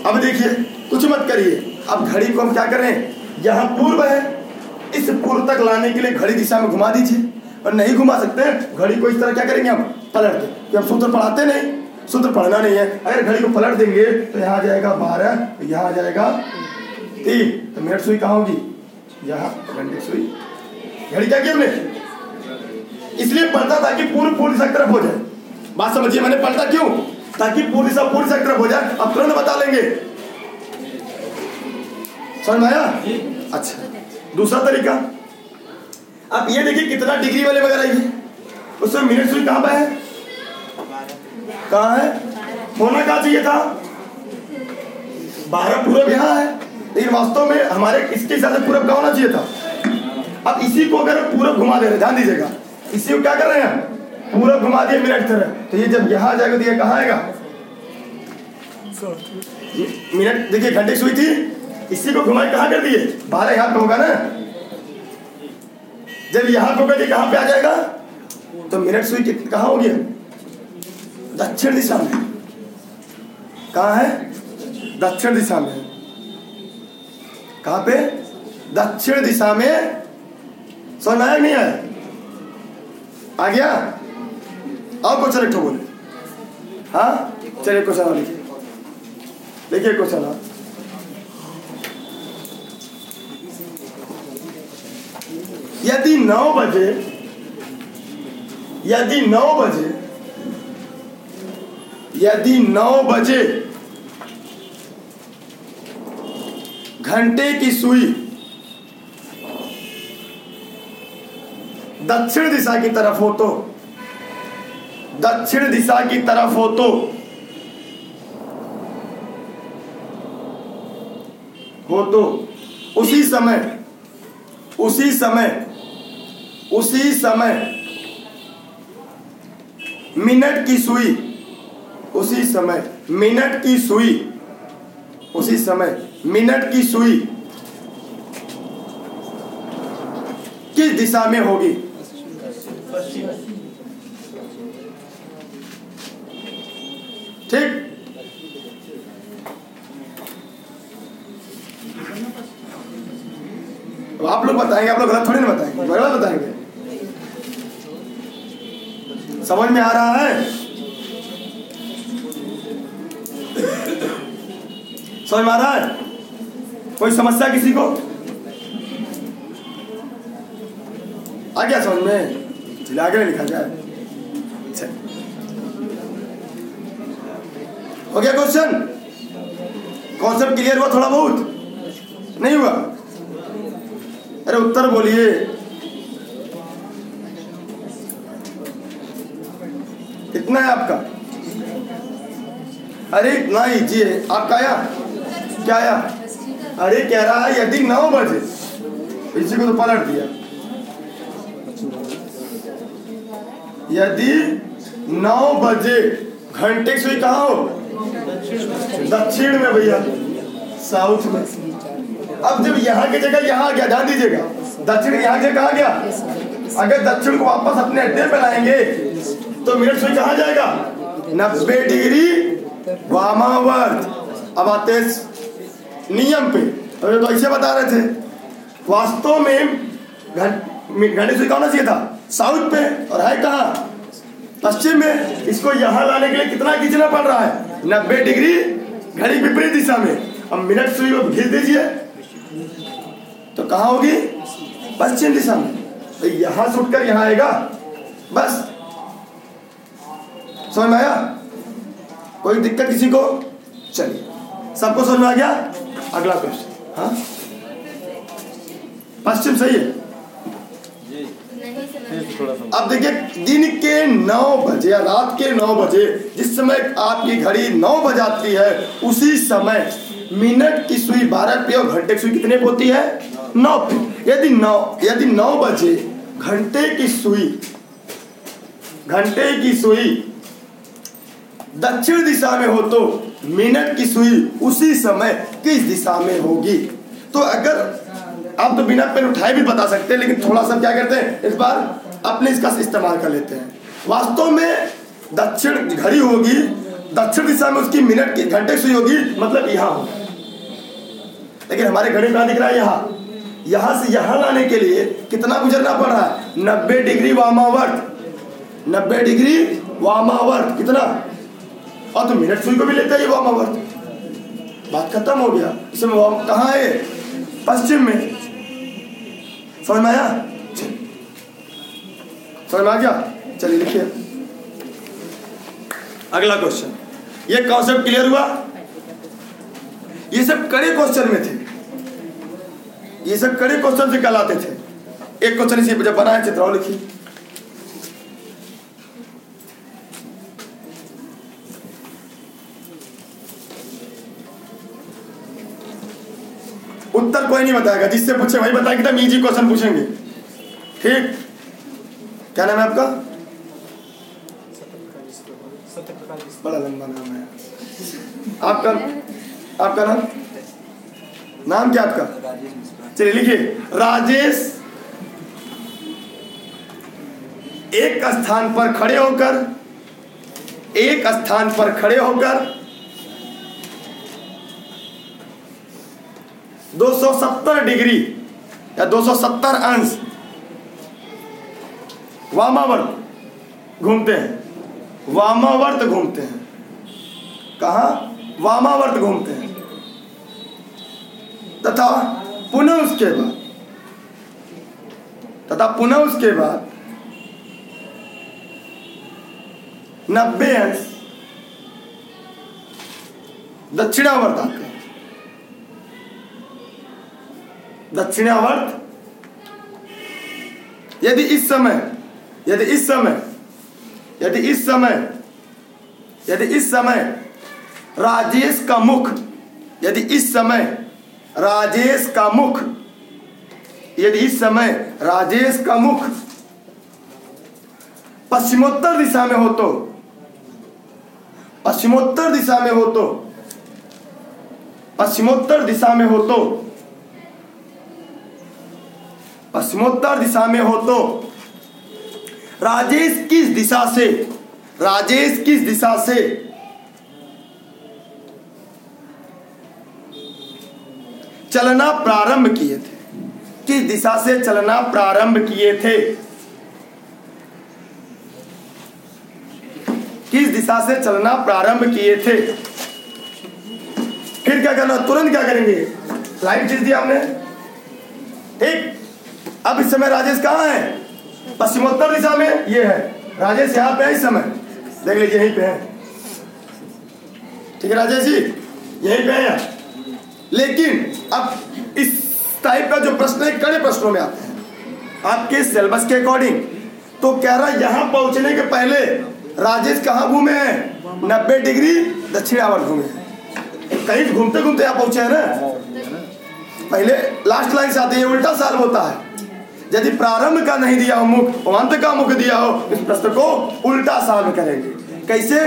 A: अब देखिए, कुछ मत करिए। अब घड़ी को हम क्या करें? यहाँ पूर्व है। इस पूर्व तक लाने के लिए घड़ी दिशा में घुमा दीजिए। और नहीं घुमा सकते, घड़ी को इस तरह क्या करेंगे हम? पलट के हम सूत्र पढ़ाते नहीं। सूत्र पढ़ना नहीं है। अगर घड़ी को पलट देंगे तो यहाँ आ जाएगा बारह यहाँ आ जाएगा तीन। तो मिनट सुई कहाँ होगी? यहाँ घंटे सुई। घड़ी क्या की हमने? इसलिए पलटा ताकि पूर्व पूर्व दिशा की तरफ़ हो जाए। बात समझिए, मैंने पलटा क्यों? ताकि पूर्व दिशा पूर्व दिशा की तरफ़ हो जाए। अब तुरंत बता लेंगे। समझ आया? अच्छा। दूसरा तरीका। अब ये देखिए कितना डिग्री वाले वगैरह ये उसमें मिनट सुई कहाँ पर है? कहाँ है? होना कहाँ चाहिए था? बारह पूरब यहाँ है। लेकिन वास्तव में हमारे इसके हिसाब से पूरब का होना चाहिए था? अब इसी को अगर पूरब घुमा दे रहे ध्यान दीजिएगा। इसी को क्या कर रहे हैं पूरब घुमा दिए, मिनट तरह तो ये जब यहाँ जाएगा तो ये कहाँ आएगा? मिनट, देखिए घंटे सुई थी। इसी को घुमाए कहाँ कर दिए? बारह यहाँ पे होगा ना? जब यहाँ पे होगा तो कहाँ पे आ जाएगा? तो मिनट, सुई कहाँ होगी दक्षिण दिशा में। कहा है? दक्षिण दिशा में। कहा पे? दक्षिण दिशा में। आया नहीं आया आ गया? और क्वेश्चन एक बोले हाँ? चलिए क्वेश्चन और लिखिए देखिए क्वेश्चन आप यदि नौ बजे, यदि नौ बजे यदि नौ बजे घंटे की सुई दक्षिण दिशा की तरफ़ हो तो दक्षिण दिशा की तरफ़ हो तो हो तो उसी समय उसी समय उसी समय मिनट की सुई उसी समय मिनट की सुई, उसी समय मिनट की सुई किस दिशा में होगी? ठीक? अब आप लोग बताएँगे, आप लोग गलत थोड़ी ना बताएँगे गलत बताएँगे। समझ में आ रहा है? समझ आ रहा है कोई समस्या किसी को? आ गया समझ में? आगे लिखा जाए। अच्छा। हो गया क्वेश्चन कॉन्सेप्ट क्लियर हुआ थोड़ा बहुत? नहीं हुआ? अरे उत्तर बोलिए। कितना है आपका? अरे इतना है आपका आया? क्या आया अरे कह रहा है, यदि नौ बजे। इसी को तो पलट दिया। यदि नौ बजे, घंटे सुई कहाँ हो? दक्षिण में भैया। साउथ में। अब जब यहाँ की जगह यहाँ आ गया, ध्यान दीजिएगा। दक्षिण यहाँ जगह कहाँ गया? अगर दक्षिण को वापस अपने अड्डे पे लाएँगे तो मिनट सुई कहाँ जाएगा? नब्बे डिग्री वामावर्त। अब आते नियम पे। ये तो ऐसे बता रहे थे। वास्तव में घं- घंटे सुई का चाहिए था? साउथ पे। और है कहाँ? पश्चिम में। इसको यहाँ लाने के लिए कितना खींचना पड़ रहा है? नब्बे डिग्री घड़ी विपरीत दिशा में। अब मिनट सुई को खींच दीजिए। तो कहाँ होगी? पश्चिम दिशा में। तो यहाँ से उठकर यहाँ आएगा। बस। समझ में आया? कोई दिक्कत किसी को? चलिए। सबको समझ में आ गया? अगला क्वेश्चन हाँ? पश्चिम सही है?
C: नहीं समझ
B: फिर थोड़ा सा
A: अब देखिए दिन के नौ बजे या रात के नौ बजे जिस समय आपकी घड़ी नौ बजाती है उसी समय मिनट की सुई बारह पे और घंटे की सुई कितने पे होती है? नौ पे। यदि नौ यदि नौ बजे घंटे की सुई घंटे की सुई दक्षिण दिशा में हो तो मिनट की सुई उसी समय किस दिशा में होगी? तो अगर आप तो बिना पेन उठाए भी बता सकते हैं, लेकिन थोड़ा सा क्या करते हैं, इस बार अपने इसका इस्तेमाल कर लेते हैं। वास्तव में दक्षिण घड़ी होगी, दक्षिण दिशा में उसकी मिनट की घंटे सुई होगी मतलब यहाँ होगी। लेकिन हमारे घड़ी कहाँ दिख रहा है? यहाँ। यहाँ से यहाँ लाने के लिए कितना गुजरना पड़ रहा है? नब्बे डिग्री वामावर्त। नब्बे डिग्री वामावर्त, कितना? और तो मिनट सुई को भी लेते हैं वामावर्त बात खत्म हो गया। इसमें वाम कहाँ है? पश्चिम में। समझ में आया समझ में आ गया चलिए लिखिए। अगला क्वेश्चन ये कॉन्सेप्ट क्लियर हुआ? ये सब कड़े क्वेश्चन में थे। ये सब कड़े क्वेश्चन से कल आते थे। एक क्वेश्चन इसी जब बनाए चित्राओ लिखिए। उत्तर कोई नहीं बताएगा, जिससे पूछे वही बताएँगे तब इजी क्वेश्चन पूछेंगे। ठीक? क्या नाम है आपका? बड़ा लंबा नाम है। आपका आपका नाम? नाम क्या आपका? चलिए लिखिए। राजेश एक स्थान पर खड़े होकर, एक स्थान पर खड़े होकर 270 डिग्री या 270 अंश। वामावर्त घूमते हैं। वामावर्त घूमते हैं। कहा? वामावर्त घूमते हैं। तथा पुनः उसके बाद, तथा पुनः उसके बाद नब्बे अंश दक्षिणावर्त आते दक्षिणावर्त यदि इस समय, यदि इस समय, यदि इस समय, यदि इस समय राजेश का मुख, यदि इस समय राजेश का मुख, यदि इस समय राजेश का मुख पश्चिमोत्तर दिशा में हो तो पश्चिमोत्तर दिशा में हो तो पश्चिमोत्तर दिशा में हो तो पश्चिमोत्तर दिशा में हो तो। राजेश किस दिशा से? राजेश किस दिशा से? चलना प्रारंभ किए थे। किस दिशा से चलना प्रारंभ किए थे? किस दिशा से चलना प्रारंभ किए थे? फिर क्या करना? तुरंत क्या करेंगे? लाइट चीज़ दिया हमने। ठीक। अब इस समय राजेश कहाँ है? पश्चिमोत्तर दिशा में ये है। राजेश यहाँ पे है इस समय। देख लीजिए, यहीं पे है। ठीक है, राजेश जी, यहीं पे है लेकिन अब इस टाइप का जो प्रश्न है, कड़े प्रश्नों में आते हैं। आपके सिलेबस के अकॉर्डिंग तो कह रहा यहाँ पहुँचने के पहले राजेश कहाँ घूमे हैं? नब्बे डिग्री दक्षिणावर्त घूमे कहीं घूमते घूमते यहाँ पहुँचे हैं ना? पहले लास्ट लाइन से आते हैं उल्टा साल होता है। यदि प्रारंभ का नहीं दिया हो, मुख, और अंत का मुख दिया हो, इस प्रश्न को उल्टा साल करेंगे। कैसे?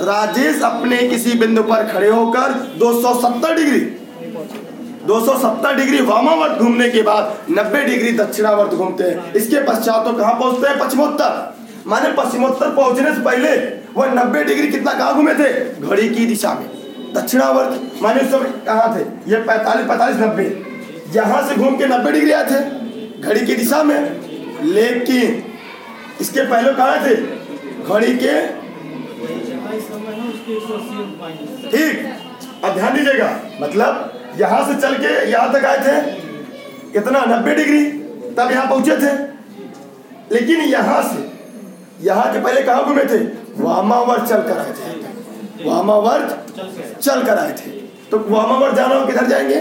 A: राजेश अपने किसी बिंदु पर खड़े होकर 270 डिग्री 270 डिग्री वामावर्त घूमने के बाद 90 डिग्री दक्षिणावर्त घूमते हैं। इसके पश्चात तो कहाँ पहुँचते हैं? पश्चिमोत्तर। माने पश्चिमोत्तर पहुँचने से पहले वह 90 डिग्री कितना कहाँ घूमे थे? घड़ी की दिशा में। दक्षिणावर्त, माने उस समय कहाँ थे? ये 45 45 नब्बे। यहाँ से घूम के 90 डिग्री आए थे। घड़ी की दिशा में, लेकिन इसके पहले कहा थे? घड़ी के ठीक, अब ध्यान दीजिएगा। मतलब यहाँ से चल के यहाँ तक आए थे। कितना नब्बे डिग्री, तब यहाँ पहुँचे थे। लेकिन यहाँ से, यहाँ के पहले कहाँ घूमे थे? वामावर्त चल कर आए थे। वामावर्त चल कर आए थे। तो वामावर्त जाना हो, किधर जाएँगे?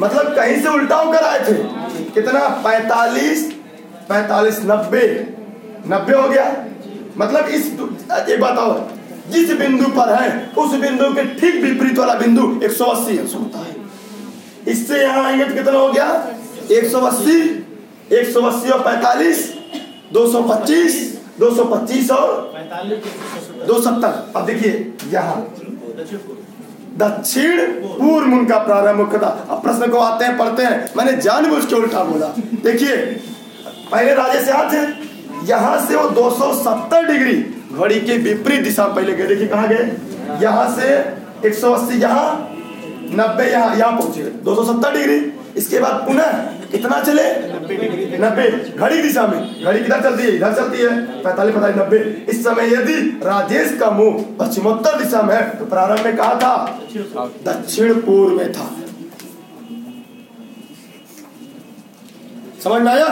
A: मतलब कहीं से उल्टा होकर आए थे। कितना? पैतालीस पैतालीस नब्बे। नब्बे हो गया? मतलब इस एक बात और जिस बिंदु पर है उस बिंदु के ठीक विपरीत वाला बिंदु 180 अंश होता है इससे यहाँ आएँगे तो कितना हो गया? 180 180 और 45 225 225 और दो सत्तर। अब देखिए यहाँ। दक्षिण पूर्व उनका प्रारंभ था। अब प्रश्न को आते हैं, पढ़ते हैं। मैंने जानबूझ के उल्टा बोला। देखिए, पहले राजे से आते यहाँ से वो 270 डिग्री घड़ी के विपरीत दिशा पहले गए। देखिए, कहाँ गए? यहाँ से 180 सौ अस्सी, यहाँ, नब्बे, यहाँ यहाँ पहुँचे। 270 डिग्री। इसके बाद पुनः कितना चले? नब्बे। घड़ी दिशा में। घड़ी किधर चलती है? इधर चलती है। पैतालीस पैतालीस, नब्बे। इस समय यदि राजेश का मुँह पश्चिमोत्तर दिशा में है तो प्रारंभ में कहा था? दक्षिण पूर्व में था। समझ में आया?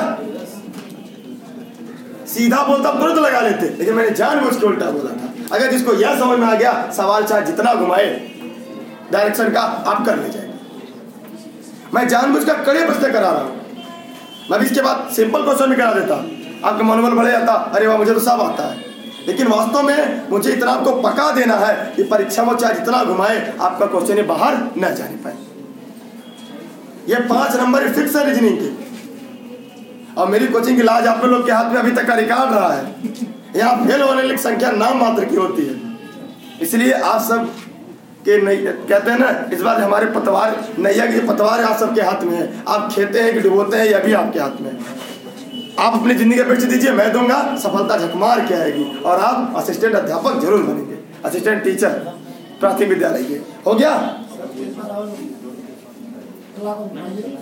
A: सीधा बोलता तुरंत लगा लेते। लेकिन मैंने जानबूझ के उल्टा बोला था। अगर जिसको यह समझ में आ गया, सवाल चाहे जितना घुमाए डायरेक्शन का आप कर ले जाएँगे मैं जानबूझ कर कड़े प्रश्न करा रहा हूँ। मैं भी इसके बाद सिंपल क्वेश्चन भी करा देता। आपका मनोबल बढ़ जाता। अरे वाह, मुझे तो सब आता है। लेकिन वास्तव में मुझे इतना आपको पका देना है कि परीक्षा में चाहे जितना घुमाए, आपका क्वेश्चन बाहर न जाने पाए। ये पाँच नंबर फिक्स है रीजनिंग के। और मेरी कोचिंग की लाज आप लोग के हाथ में अभी तक का रिकॉर्ड रहा है। यहाँ फेल होने की संख्या नाम मात्र की होती है। इसलिए आप सब के नहीं, कहते हैं ना, इस बार हमारे पतवार, नैया की पतवार आप सबके हाथ में है। आप खेते हैं कि डुबोते हैं यह भी आपके हाथ में आप अपनी ज़िंदगी का परीक्षा दीजिए, मैं दूँगा, सफलता झकमार के आएगी। और आप असिस्टेंट अध्यापक ज़रूर बनेंगे। असिस्टेंट टीचर प्राथमिक विद्यालय के। हो गया?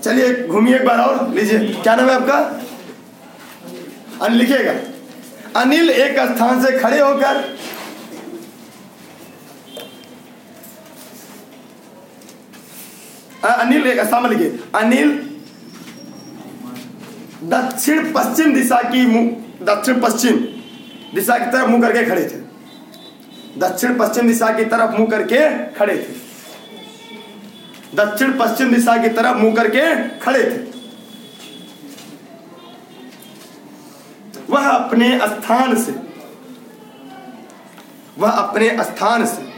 A: चलिए, घूमिए एक बार और, लीजिए। क्या नाम है आपका? अनिल, लिखिएगा। अनिल एक स्थान से खड़े होकर अनिल एक लिखिए अनिल, दक्षिण पश्चिम दिशा की मुँह, दक्षिण पश्चिम दिशा की तरफ़ मुँह करके खड़े थे। दक्षिण पश्चिम दिशा की तरफ़ मुँह करके खड़े थे। दक्षिण पश्चिम दिशा की तरफ़ मुँह करके खड़े थे। वह अपने स्थान से, वह अपने स्थान से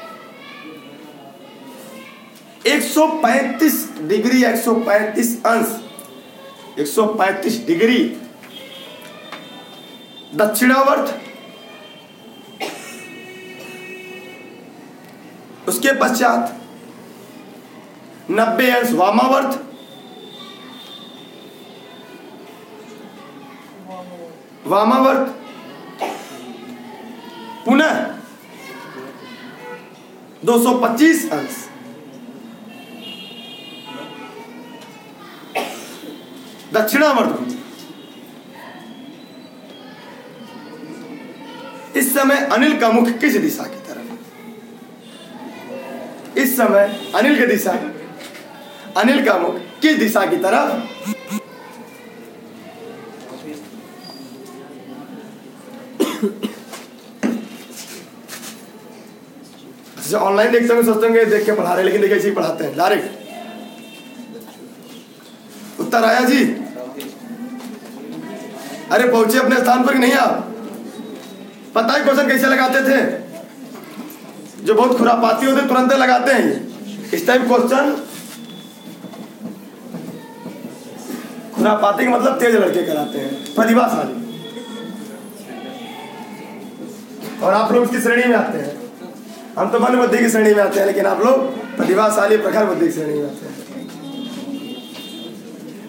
A: 135 डिग्री 135 अंश। 135 डिग्री। दक्षिणावर्त। उसके पश्चात 90 अंश वामावर्त। वामावर्त। पुनः 225 अंश। दक्षिणावर्त इस समय अनिल का मुख किस दिशा की तरफ़ इस समय अनिल की दिशा, अनिल का मुख किस दिशा की तरफ़ जो ऑनलाइन देखते होंगे सोचते होंगे देख के पढ़ा रहे लेकिन देखिए पढ़ाते हैं। डायरेक्ट उत्तर आया जी। अरे पहुँचे अपने स्थान पर नहीं आप? पता है क्वेश्चन कैसे लगाते थे? जो बहुत खुरापाती होते तुरंत लगाते हैं इस टाइप क्वेश्चन खुरापाती का मतलब तेज लड़के कराते हैं। प्रतिभाशाली। और आप लोग उसकी श्रेणी में आते हैं। हम तो मन बुद्धि की श्रेणी में आते हैं, लेकिन आप लोग प्रतिभाशाली, प्रखर बुद्धि की श्रेणी में आते हैं।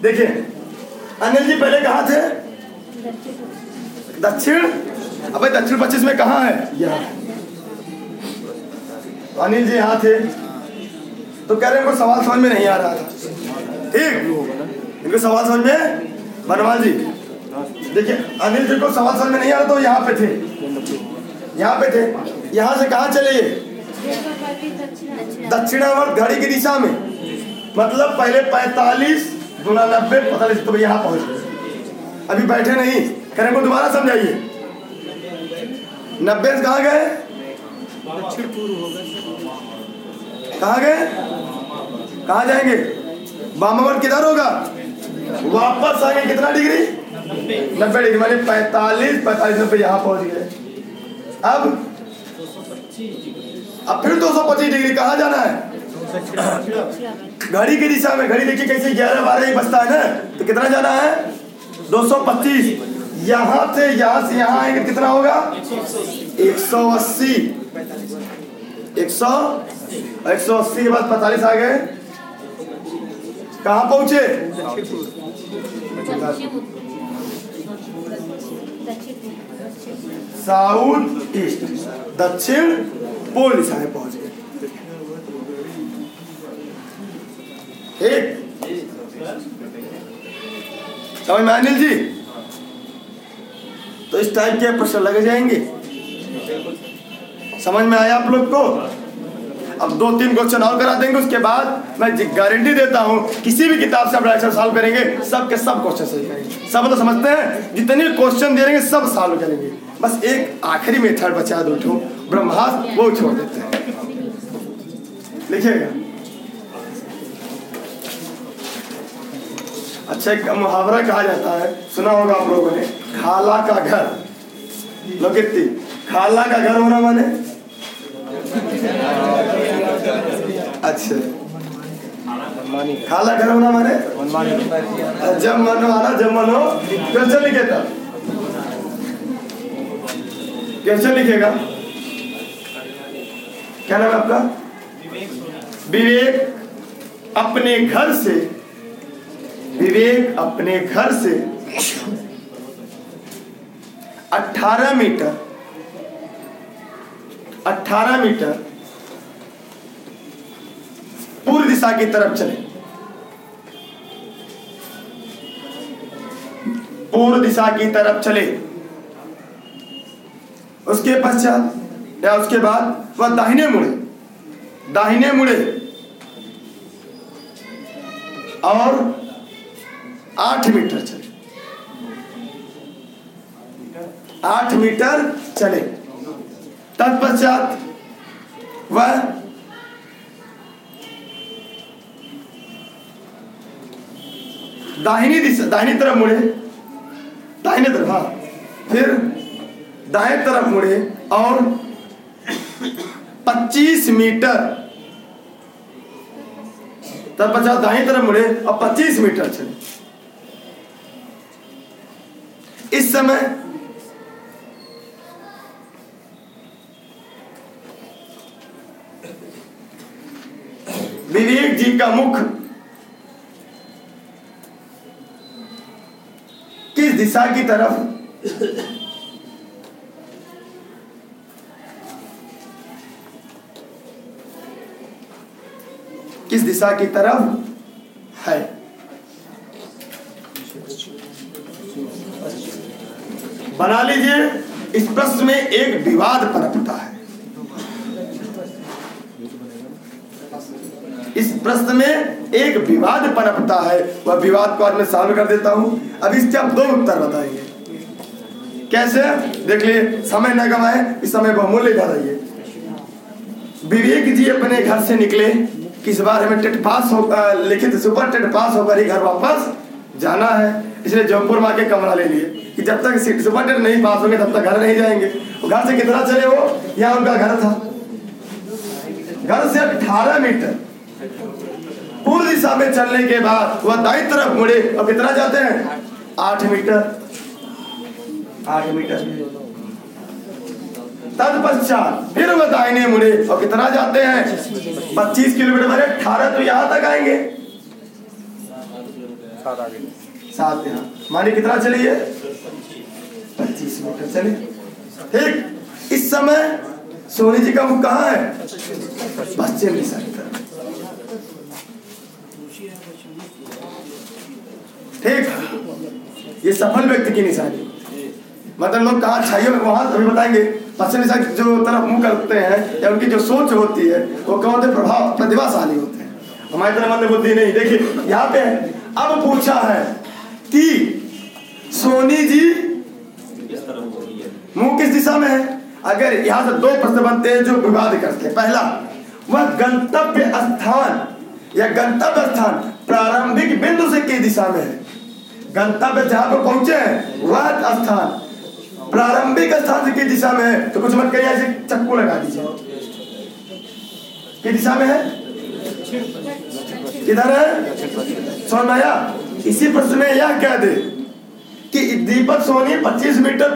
A: देखिए, अनिल जी पहले कहा थे? दक्षिण? अब दक्षिण पच्चीस में कहा है? यहाँ अनिल जी यहाँ थे। तो कह रहे हैं सवाल समझ में नहीं आ रहा था। ठीक? इनको सवाल समझ में? बनवाल जी देखिए अनिल जी को सवाल समझ में नहीं आ रहा तो यहाँ पे थे। यहाँ पे थे। यहाँ से कहा चले दक्षिणावर्त घड़ी की दिशा में। मतलब पहले पैतालीस गुना नब्बे पैतालीस तो यहाँ पहुँच गए। अभी बैठे नहीं करें को दोबारा समझाइए। नब्बे से कहाँ गए? कहाँ गए? कहाँ जाएँगे? वामावर्त किधर होगा? वापस आएँगे कितना डिग्री? नब्बे डिग्री माने पैतालीस पैतालीस नब्बे यहाँ पहुँच गए। अब? अब फिर दो सौ पच्चीस डिग्री कहाँ जाना है? घड़ी की दिशा में घड़ी देखिए कैसे ग्यारह बारह ही बजता है ना? तो कितना जाना है? 225 यहाँ से यहाँ से यहाँ आएँगे, कितना होगा? 180 100 180 के बाद 45 आ गए। कहाँ पहुँचे? South east. दक्षिण पूर्व दिशा में पहुँच गए। ठीक समझ में अनिल जी? तो इस टाइप के प्रश्न लगे जाएँगे। समझ में आया आप लोग को? अब दो तीन क्वेश्चन और करा देंगे, उसके बाद मैं गारंटी देता हूँ, किसी भी किताब से आप सॉल्व करेंगे, सब के सब क्वेश्चन सही करेंगे। सब तो समझते हैं? जितने क्वेश्चन दे देंगे सब सॉल्व करेंगे। बस एक आखिरी मेथड बचा दो ब्रह्मास्त्र, वो छोड़ देते हैं। लिखिएगा। अच्छा एक मुहावरा कहा जाता है, सुना होगा आप लोगों ने, खाला का घर। लो कितनी खाला का घर होना माने? अच्छा। खाला घर होना माने? जब मनो, आना जब मनो क्वेश्चन लिखे था क्वेश्चन लिखेगा। क्या नाम है आपका? विवेक अपने घर से विवेक अपने घर से 18 मीटर 18 मीटर पूर्व दिशा की तरफ़ चले। पूर्व दिशा की तरफ़ चले। उसके पश्चात या उसके बाद वह दाहिने मुड़े दाहिने मुड़े और आठ मीटर चले। आठ मीटर चले। तत्पश्चात वह दाहिनी दिशा, दाहिनी तरफ़ मुड़े। दाहिने तरफ़ हाँ। फिर दाएँ तरफ़ मुड़े और 25 मीटर। तत्पश्चात दाहिनी तरफ़ मुड़े और 25 मीटर चले। इस समय विवेक जी का मुख किस दिशा की तरफ़? किस दिशा की तरफ़ है? बना लीजिए, इस प्रश्न में एक विवाद पनपता है। इस प्रश्न में एक विवाद पनपता है। वह विवाद को आज मैं सॉल्व कर देता हूँ। अब इसके आप दो उत्तर बताएँगे कैसे? देख लिए, समय न गवाए, इस समय बहुमूल्य इधर आइए विवेक जी अपने घर से निकले। किस बार हमें टेट पास हो लिखित सुपर टेट पास होकर ही घर वापस जाना है। इसलिए जौनपुर माँ के कमरा ले लिए कि जब तक सीट सुपर टेट नहीं पास होंगे, तब तक घर नहीं जाएँगे। घर से कितना चले वो? यहाँ उनका घर था। घर से अठारह मीटर। पूर्व दिशा में चलने के बाद वह दाई तरफ़ मुड़े और कितना जाते हैं? आठ मीटर। आठ मीटर। तत्पश्चात फिर वह दाहिने मुड़े और कितना जाते हैं? पच्चीस किलोमीटर। मैंने अठारह तो यहाँ तक आएँगे।
B: सात
A: यहाँ। माने कितना चलिए पच्चीस मीटर चले ठीक, इस समय सोनी जी का मुख कहाँ है? पश्चिम दिशा की तरफ़ ठीक, ये सफल व्यक्ति की निशानी। मतलब लोग कहा अच्छाइयों में वहाँ अभी बताएँगे, पश्चिम दिशा जो तरफ़ मुँह करते हैं, या उनकी जो सोच होती है, वो कौन होते प्रभाव प्रतिभाशाली होते हैं। हमारी तरह मंद बुद्धि नहीं। देखिए, यहाँ पे अब पूछा है कि? सोनी जी। मुँह किस दिशा में है? अगर यहाँ से दो प्रश्न बनते हैं जो विवाद करते हैं। पहला, वह गंतव्य स्थान या गंतव्य स्थान प्रारंभिक बिंदु से किस दिशा में है? गंतव्य जहाँ पर पहुँचे हैं, वह स्थान प्रारंभिक स्थान से किस दिशा में है? तो कुछ मत करिए ऐसे चक्कू लगा दीजिए। किस दिशा में है? किधर है? समझ आया इसी प्रश्न में यह कह दे कि दीपक सोनी 25 मीटर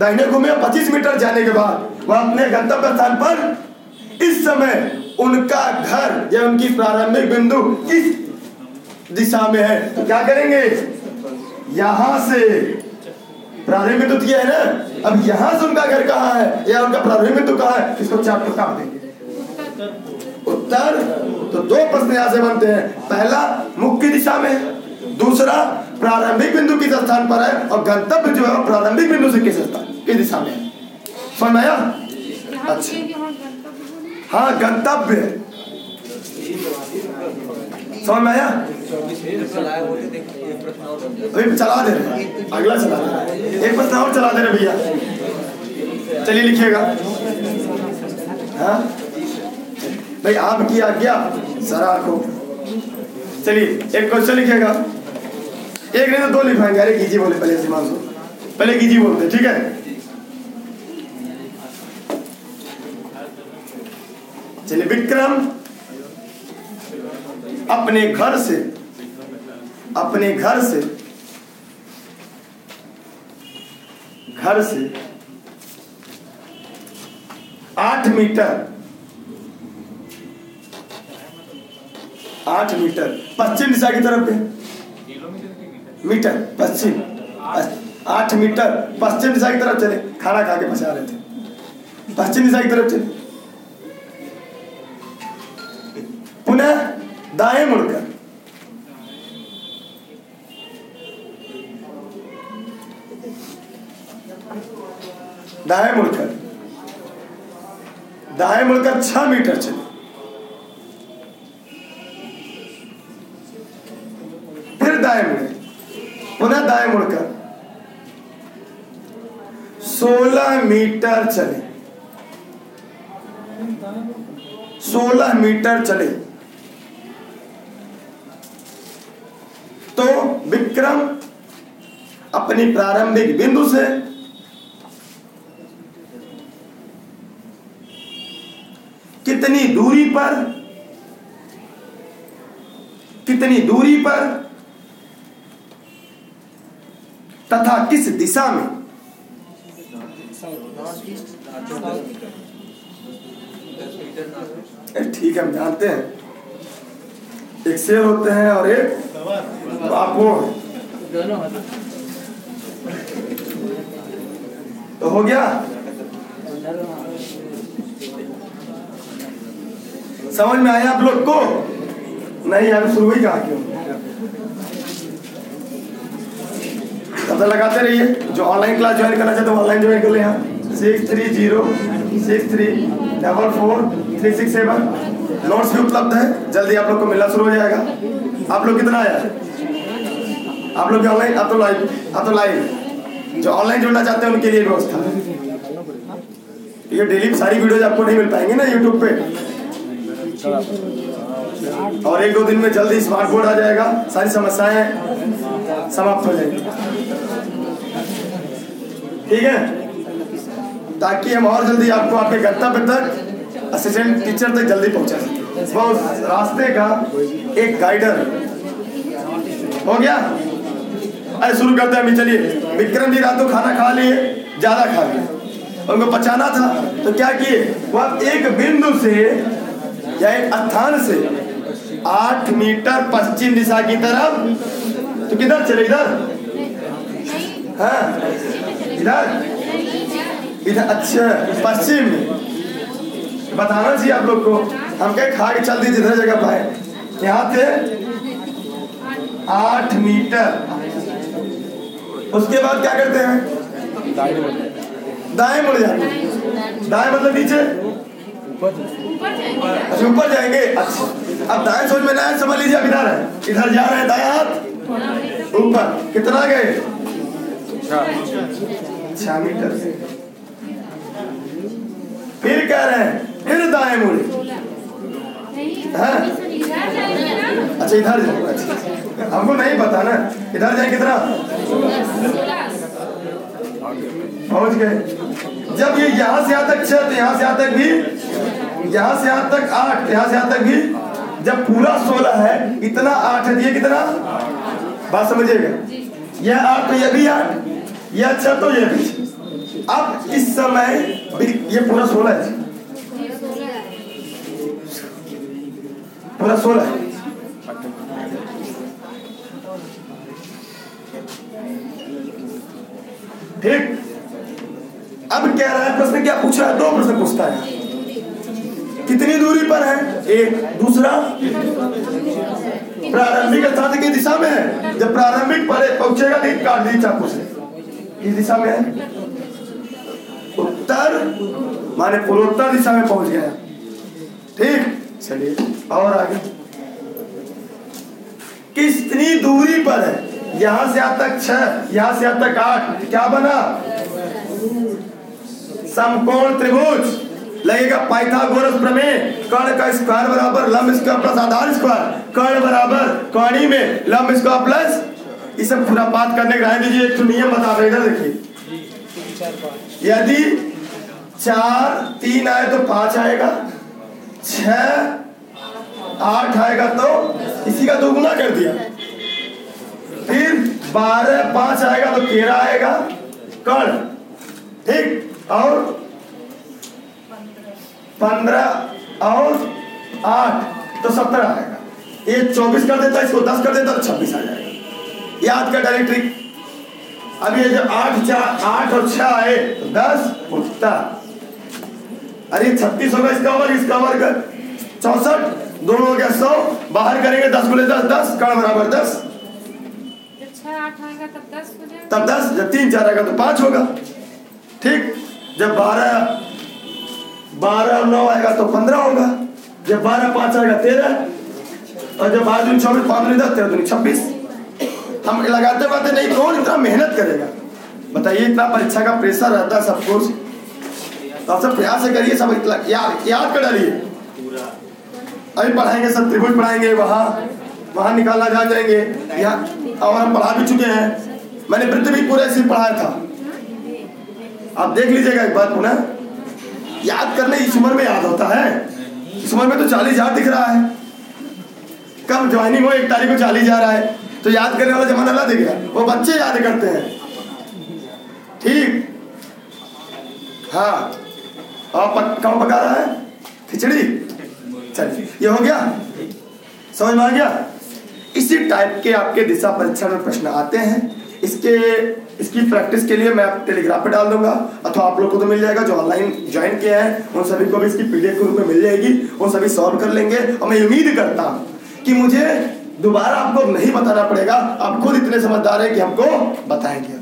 A: दाहिने घूमे 25 मीटर जाने के बाद वह अपने गंतव्य स्थान पर इस समय उनका घर या उनकी प्रारंभिक बिंदु किस दिशा में है? तो क्या करेंगे? यहाँ से प्रारंभिक बिंदु तो है ना? अब यहाँ से उनका घर कहाँ है या उनका प्रारंभिक बिंदु कहाँ है? इसको चार पर काट देंगे। उत्तर तो दो प्रश्न यहाँ से बनते हैं। पहला मुख्य दिशा में। दूसरा प्रारंभिक बिंदु किस स्थान पर है? और गंतव्य जो है प्रारंभिक बिंदु से किस स्थान किस दिशा में है? समझ में आया अच्छा। हाँ गंतव्य समझ में आया अभी चला दे रहे अगला चला दे रहे एक प्रश्न और चला दे रहे भैया। चलिए लिखिएगा। हाँ? भाई, आपकी आज्ञा, सरा को। चलिए, एक क्वेश्चन लिखेगा एक नहीं तो दो लिखाएँगे। अरे कीजिए बोले, पहले हिमांशु पहले कीजिए बोलते ठीक है? चलिए, विक्रम अपने घर से, अपने घर से घर से आठ मीटर आठ मीटर। पश्चिम दिशा की तरफ़ है। मीटर, पश्चिम। आठ मीटर। पश्चिम दिशा की तरफ़ चले। खाना खा के फंसा रहे थे। पश्चिम दिशा की तरफ़ चले। पुनः दाएँ मुड़कर। दाएँ मुड़कर। दाएँ मुड़कर छह मीटर चले। फिर दाएँ मुड़े पुनः दाएँ मुड़कर सोलह मीटर चले सोलह मीटर चले तो विक्रम अपनी प्रारंभिक बिंदु से कितनी दूरी पर कितनी दूरी पर तथा किस दिशा में? ठीक है, हम जानते हैं। एक शेर होते हैं और एक बापू तो हो गया? समझ में आया आप लोग को? नहीं यार शुरू ही कहा क्यों? पता लगाते रहिए। जो ऑनलाइन क्लास ज्वाइन करना चाहते हो ऑनलाइन ज्वाइन कर ले यहाँ six three zero six three double four three six seven notes भी उपलब्ध है। जल्दी आप लोग को मिलना शुरू हो जाएगा। आप लोग कितना आया आप लोग ऑनलाइन आप तो लाइव आप तो लाइव जो ऑनलाइन जुड़ना चाहते हैं, उनके लिए व्यवस्था। ये डेली सारी वीडियोज़ आपको नहीं मिल पाएँगे ना यूट्यूब पे। और एक दो दिन में जल्दी स्मार्ट बोर्ड आ जाएगा। सारी समस्याएँ समाप्त हो जाएँगी। ठीक है? ताकि हम और जल्दी आपको आपके गंतव्य तक असिस्टेंट टीचर तक जल्दी पहुँचा सकें। वो रास्ते का एक गाइडर हो गया? अरे शुरू करते हैं अभी चलिए। विक्रम जी रात को खाना खा लिए ज़्यादा खा लिए। उनको पचाना था तो क्या किए? वह एक बिंदु से या एक स्थान से आठ मीटर पश्चिम दिशा की तरफ़ तो किधर चले इधर? हाँ। इधर इधर अच्छा पश्चिम। बताना चाहिए आप लोग को, हम क्या खा के चल दी जगह पाए यहाँ थे आठ मीटर। उसके बाद क्या करते हैं? दाएँ मुड़ जाते दाएँ मतलब नीचे? अच्छा ऊपर जाएँगे। अच्छा अब दाएँ सोच में ना समझ लीजिए, अब इधर है। इधर जा रहे हैं, दाएँ हाथ। ऊपर। कितना गए? छह मीटर कह रहे हैं, फिर दाएँ मुड़े। हाँ। अच्छा इधर जाओ। अच्छा हमको नहीं पता ना। इधर जाए कितना? पहुँच गए। जब ये यहाँ से यहाँ तक छह तो यहाँ से यहाँ तक भी, यहाँ से यहाँ तक आठ यहाँ से यहाँ तक भी, जब पूरा सोलह है, इतना आठ है तो ये कितना? बात समझिएगा। यह आठ तो ये भी आठ। यह छह तो ये। भी अब इस समय ये पूरा सोलह है। पूरा सोलह है। ठीक। अब कह रहा है, प्रश्न क्या पूछ रहा है? दो प्रश्न पूछता है। कितनी दूरी पर है? एक, दूसरा। प्रारंभिक स्थान की दिशा में है? जब प्रारंभिक पड़े पहुंचेगा, नहीं काट दी चाकू से। किस दिशा में है। उत्तर, माने पूर्वोत्तर दिशा में पहुँच गया। ठीक? चलिए, और आगे। कितनी दूरी पर है? यहाँ से यहाँ तक छह, यहाँ से यहाँ तक आठ। क्या बना? समकोण त्रिभुज। लगेगा पाइथागोरस प्रमेय। कर्ण का स्क्वायर बराबर लंब स्क्वायर प्लस आधार स्क्वायर कर्ण बराबर कर्णी में लंब स्क्वायर प्लस सब पूरा बात करने का दीजिए एक तो नियम बता रहे इधर देखिए। यदि चार, तीन आए तो पाँच आएगा छ आठ आएगा तो इसी का दोगुना कर दिया। फिर बारह, पाँच आएगा तो तेरह आएगा। कर्ण, ठीक, और पंद्रह और आठ तो सत्रह आएगा। ये चौबीस कर देता इसको दस कर देता तो छब्बीस आ जाएगा। याद कर डाली ट्रिक अब ये जब आठ चार आठ और छह आए तो दस उत्तर अरे छत्तीस होगा इसका वर्ग इसका वर्ग चौसठ दोनों हो गया सौ। बाहर करेंगे दस गुले दस दस कण बराबर दस। तब दस जब तीन चार आएगा तो पाँच होगा। ठीक? जब बारह बारह नौ आएगा तो पंद्रह होगा। जब बारह पाँच आएगा तेरह। और जब बारह दिन चौबीस पाँच दिन दस तेरह दिन छब्बीस। हम लगाते बाते नहीं, कौन इतना मेहनत करेगा? बताइए, इतना परीक्षा का प्रेशर रहता है सब कुछ। तो आप सब प्रयास से करिए, सब याद याद कर डालिए अभी पढ़ाएँगे, सब त्रिभुज पढ़ाएँगे, वहाँ वहाँ निकालना जान जाएँगे। यहाँ और हम पढ़ा भी चुके हैं। मैंने पृथ्वी पूरे ऐसे पढ़ाया था। आप देख लीजिएगा एक बात पुनः। याद करने इस उम्र में याद होता है। इस उम्र में तो चालीस हज़ार दिख रहा है। कब ज्वाइनिंग हो एक तारीख को चालीस हज़ार आए। तो याद करने वाला जमाना दिख गया वो बच्चे याद करते हैं। ठीक। हाँ। और पक, कौन पका रहा है? खिचड़ी? चलिए ये हो गया। समझ में आ गया? इसी टाइप के आपके दिशा परीक्षण में प्रश्न आते हैं। इसके इसकी प्रैक्टिस के लिए मैं आप टेलीग्राम पे डाल दूँगा अथवा आप लोग को तो मिल जाएगा जो ऑनलाइन ज्वाइन किए हैं उन सभी को भी इसकी पीडीएफ के रूप में मिल जाएगी वो सभी सॉल्व कर लेंगे। और मैं उम्मीद करता हूँ कि मुझे दोबारा आपको नहीं बताना पड़ेगा। आप खुद इतने समझदार हैं कि हमको बताएँगे।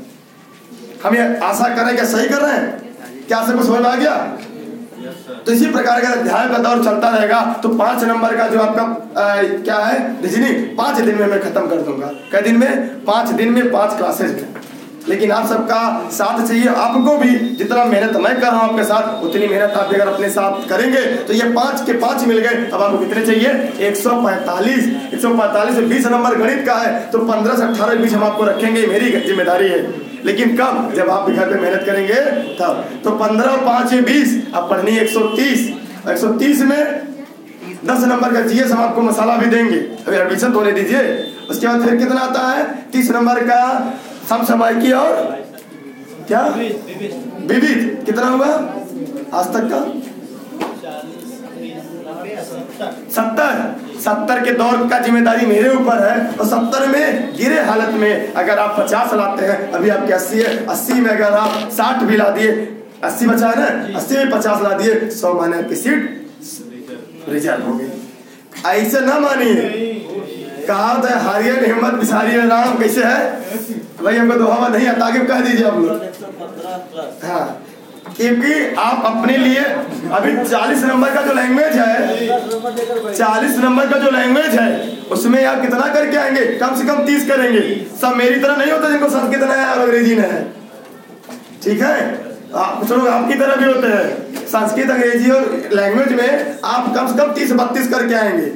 A: हम ये आशा कर रहे हैं क्या सही कर रहे हैं? क्या सब समझ में आ गया? तो इसी प्रकार का अध्याय का दौर चलता रहेगा तो पाँच नंबर का जो आपका आ, क्या है? रजनी पाँच दिन में मैं खत्म कर दूँगा। कई दिन में? पाँच दिन में पाँच क्लासेज में लेकिन आप सबका साथ चाहिए, आपको भी। जितना मेहनत मैं कर रहा हूँ आपके साथ, उतनी मेहनत आप अगर अपने साथ करेंगे तो ये पाँच के पाँच मिल गए। अब आपको कितने चाहिए? 145 145 से 20 नंबर गणित का है तो 15 से 18 बीच हम आपको रखेंगे मेरी ज़िम्मेदारी है। लेकिन कब? जब आप घर पे मेहनत करेंगे, तब। तो पंद्रह पाँच बीस अब पढ़नी एक सौ तीस। एक सौ तीस में दस नंबर का जीएस हम आपको मसाला भी देंगे। अभी एडमिशन तो ले दीजिए। उसके बाद फिर कितना आता है? तीस नंबर का सम की और क्या? विविध। कितना हुआ? आज तक का? सत्तर। सत्तर के दौर का ज़िम्मेदारी मेरे ऊपर है और सत्तर में गिरे हालत में अगर आप पचास लाते हैं, अभी आपके अस्सी है। अस्सी में अगर आप साठ भी ला दिए, अस्सी बचा है ना? अस्सी में पचास ला दिए, सौ माने आपकी सीट रिज़र्व हो गई। ऐसे ना मानिए। कहा तो हारियन हिम्मत बिसारी राम, कैसे है? भाई, हमको हवा नहीं आता कह दीजिए आप लोग। हाँ क्योंकि आप अपने लिए, अभी 40 नंबर का जो लैंग्वेज है 40 नंबर का जो लैंग्वेज है, उसमें आप कितना करके आएँगे? कम से कम 30 करेंगे। सब मेरी तरह नहीं होता जिनको संस्कृत है और अंग्रेज़ी में है। ठीक है? कुछ लोग आपकी तरह भी होते हैं। संस्कृत, अंग्रेज़ी और लैंग्वेज में आप कम से कम तीस, बत्तीस करके आएँगे।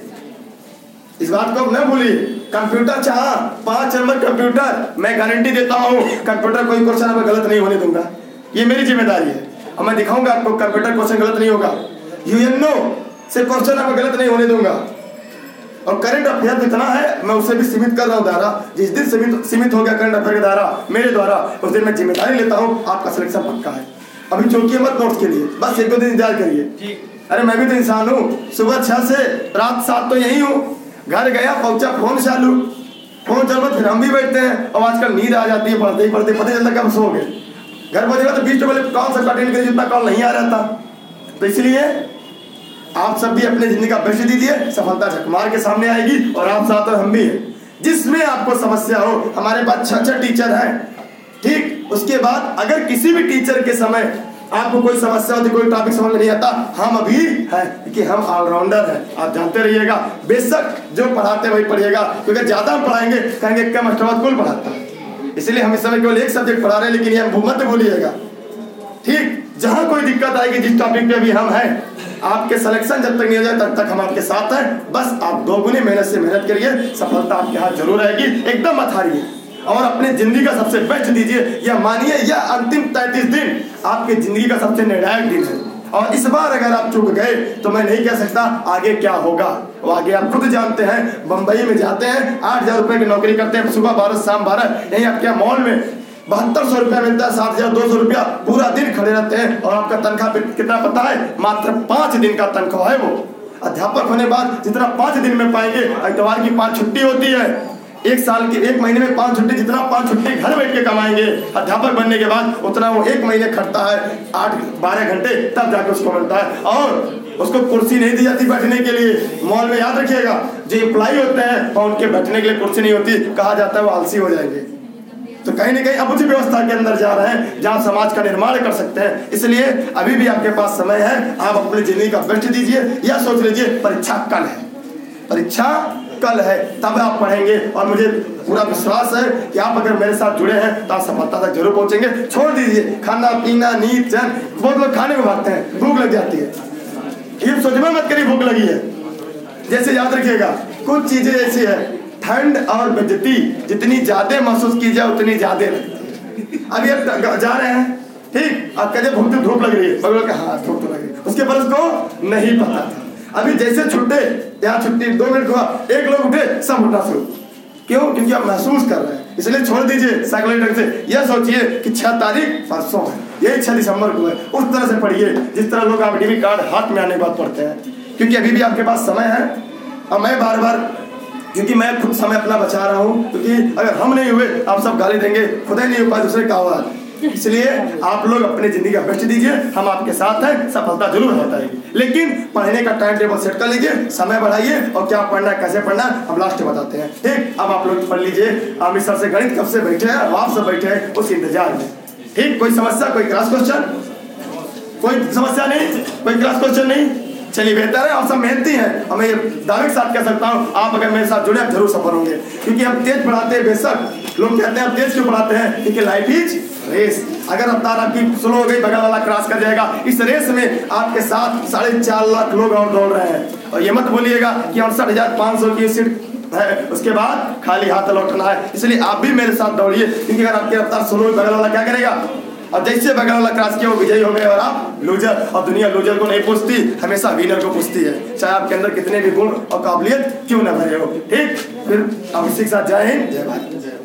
A: इस बात को न भूलिए कंप्यूटर चाह पाँच नंबर कंप्यूटर मैं गारंटी देता हूँ कंप्यूटर कोई क्वेश्चन मैं गलत नहीं होने दूँगा। ये मेरी ज़िम्मेदारी है। और मैं दिखाऊँगा आपको कंप्यूटर क्वेश्चन गलत नहीं होगा। यूएनओ से क्वेश्चन मैं गलत नहीं होने दूँगा। और करंट अफेयर इतना है मैं उसे भी सीमित कर रहा हूँ दायरा जिस दिन सीमित सीमित हो गया करंट अफेयर का दायरा मेरे द्वारा उस दिन मैं ज़िम्मेदारी लेता हूँ आपका सिलेक्शन पक्का है। अभी चौकी मत नोट्स के लिए। बस एक दो दिन इंतज़ार करिए। अरे मैं भी तो इंसान हूँ। सुबह छह से रात सात तो यही हूँ। घर गया, पहुँचा, फ़ोन चालू। फ़ोन चल फिर हम भी बैठते हैं और आजकल नींद आ जाती है, पढ़ते ही पढ़ते पता चलता कब सो गए। घर पहुंचेगा तो बीस बोले कौन सा अटेंड करिए, जितना कॉल नहीं आ रहा था। तो इसलिए आप सब भी अपने ज़िंदगी का बेस्ट दीजिए, सफलता झकमार के सामने आएगी और आप साथ और हम भी हैं। जिसमें आपको समस्या हो, हमारे पास छह छह टीचर हैं, ठीक? उसके बाद अगर किसी भी टीचर के समय आपको कोई समस्या होती, कोई टॉपिक समझ में नहीं आता, हम अभी हैं कि हम ऑलराउंडर हैं। आप जानते रहिएगा, बेशक जो पढ़ाते वही पढ़िएगा, क्योंकि ज़्यादा हम पढ़ाएँगे, कहेंगे क्या मास्टर कुल पढ़ाता है? इसलिए हम इस समय केवल एक सब्जेक्ट पढ़ा रहे हैं, लेकिन ये हम मत बोलिएगा। ठीक, जहाँ कोई दिक्कत आएगी, जिस टॉपिक पे भी हम हैं, आपके सिलेक्शन जब तक नहीं हो जाए, तब तक हम आपके साथ हैं। बस आप दोगुनी मेहनत से मेहनत करिए, सफलता आपके हाथ ज़रूर आएगी। एकदम मत हारिए। और अपने ज़िंदगी का सबसे बेस्ट दीजिए। या मानिए यह अंतिम तैतीस दिन आपके ज़िंदगी का सबसे निर्णायक दिन है। और इस बार अगर आप चुक गए तो मैं नहीं कह सकता आगे क्या होगा। वो आगे आप खुद जानते हैं, बंबई में जाते हैं, आठ हज़ार रुपए की नौकरी करते हैं, सुबह बारह शाम बारह यही आपके मॉल में बहत्तर सौ रुपया मिलता है सात हज़ार, दो सौ रुपया पूरा दिन खड़े रहते हैं। और आपका तनख्वाह कितना पता है? मात्र पाँच दिन का तनख्वाह है वो। अध्यापक होने बाद जितना पाँच दिन में पाएँगे इतवार की पाँच छुट्टी होती है। एक साल के, एक महीने में पाँच छुट्टी, जितना पाँच छुट्टी घर बैठ के कमाएँगे, अध्यापक बनने के बाद, उतना वो एक महीने खटता है। आठ, बारह घंटे तब जाके उसको मिलता है। और उसको कुर्सी नहीं दी जाती बैठने के लिए। मॉल में याद रखिएगा, जो एम्प्लाई होते हैं और उनके बैठने के लिए कुर्सी नहीं होती। कहा जाता है, वो आलसी हो जाएँगे। तो कहीं ना कहीं अब उसी व्यवस्था के अंदर जा रहे हैं, जहाँ समाज का निर्माण कर सकते हैं। इसलिए अभी भी आपके पास समय है, आप अपनी ज़िंदगी का बेस्ट दीजिए या सोच लीजिए, परीक्षा कल है। परीक्षा कल है, तब आप पढ़ेंगे। और मुझे पूरा विश्वास है कि आप अगर मेरे साथ जुड़े हैं तो आप सफलता तक ज़रूर पहुँचेंगे। छोड़ दीजिए, खाना, पीना, नींद चैन बहुत लोग खाने में भागते हैं, भूख लग जाती है। ये सोचना मत करिए, भूख लगी है। जैसे याद रखिएगा, कुछ चीज़ें ऐसी है, ठंड और बेजती जितनी ज़्यादा महसूस की जाए उतनी ज़्यादा अभी आप जा रहे हैं, ठीक? आप कहते भूख धूप लग रही है। हाँ धूप तो लग रही है। उसके बाद उसको नहीं पता था। अभी जैसे छुट्टे यहाँ छुट्टी, दो मिनट हुआ एक लोग उठे, सब उठना शुरू क्यों? क्योंकि आप महसूस कर रहे हैं। इसलिए छोड़ दीजिए साइकोलॉजी ढंग से। यह सोचिए कि छह तारीख परसों है। यही छह दिसंबर को है। उस तरह से पढ़िए। जिस तरह लोग आप डीबी कार्ड हाथ में आने के बाद पढ़ते हैं। क्योंकि अभी भी आपके पास समय है। और मैं बार बार क्योंकि मैं खुद समय अपना बचा रहा हूँ। क्योंकि अगर हम नहीं हुए, आप सब गाली देंगे। खुदा ही नहीं हो पाए, दूसरे का हुआ। इसलिए आप लोग अपनी ज़िंदगी का बेस्ट दीजिए, हम आपके साथ हैं, सफलता ज़रूर बताएगी लेकिन पढ़ने का टाइम टेबल सेट कर लीजिए, समय बढ़ाइए, और क्या पढ़ना है, कैसे पढ़ना है, हम लास्ट बताते हैं। ठीक? अब आप लोग पढ़ लीजिए। अमित सर से गणित कब से बैठे हैं, आप सब बैठे हैं, उस इंतज़ार में। ठीक? कोई समस्या, कोई क्लास क्वेश्चन कोई समस्या नहीं? कोई क्लास क्वेश्चन नहीं? चलिए, बेहतर है, आप सब मेहनती हैं। और मैं दावे के साथ कह सकता हूँ, आप अगर मेरे साथ जुड़े, आप ज़रूर सफल होंगे। क्योंकि हम तेज पढ़ाते हैं, बेशक। लोग कहते हैं, आप तेज क्यों पढ़ाते हैं? क्योंकि लाइफ इज़ रेस, अगर रफ्तार आपकी स्लो हो गई बगल वाला क्रॉस कर जाएगा, इस रेस में आपके साथ साढ़े चार लाख लोग और दौड़ रहे हैं। और ये मत बोलिएगा कि अड़सठ हज़ार पाँच सौ की सीट है, उसके बाद खाली हाथ लौटना है। इसलिए आप भी मेरे साथ दौड़िए, क्योंकि अगर आपकी रफ्तार स्लो बगल वाला क्या करेगा? और जैसे बगल वाला क्रॉस किया, वो विजयी हो गए और आप लूजर और दुनिया लूजर को नहीं पूछती, हमेशा विनर को पूछती है। चाहे आपके अंदर कितने भी गुण और काबिलियत क्यों न भरे हो। ठीक? फिर आप इसी के साथ जय हिंद जय भारत।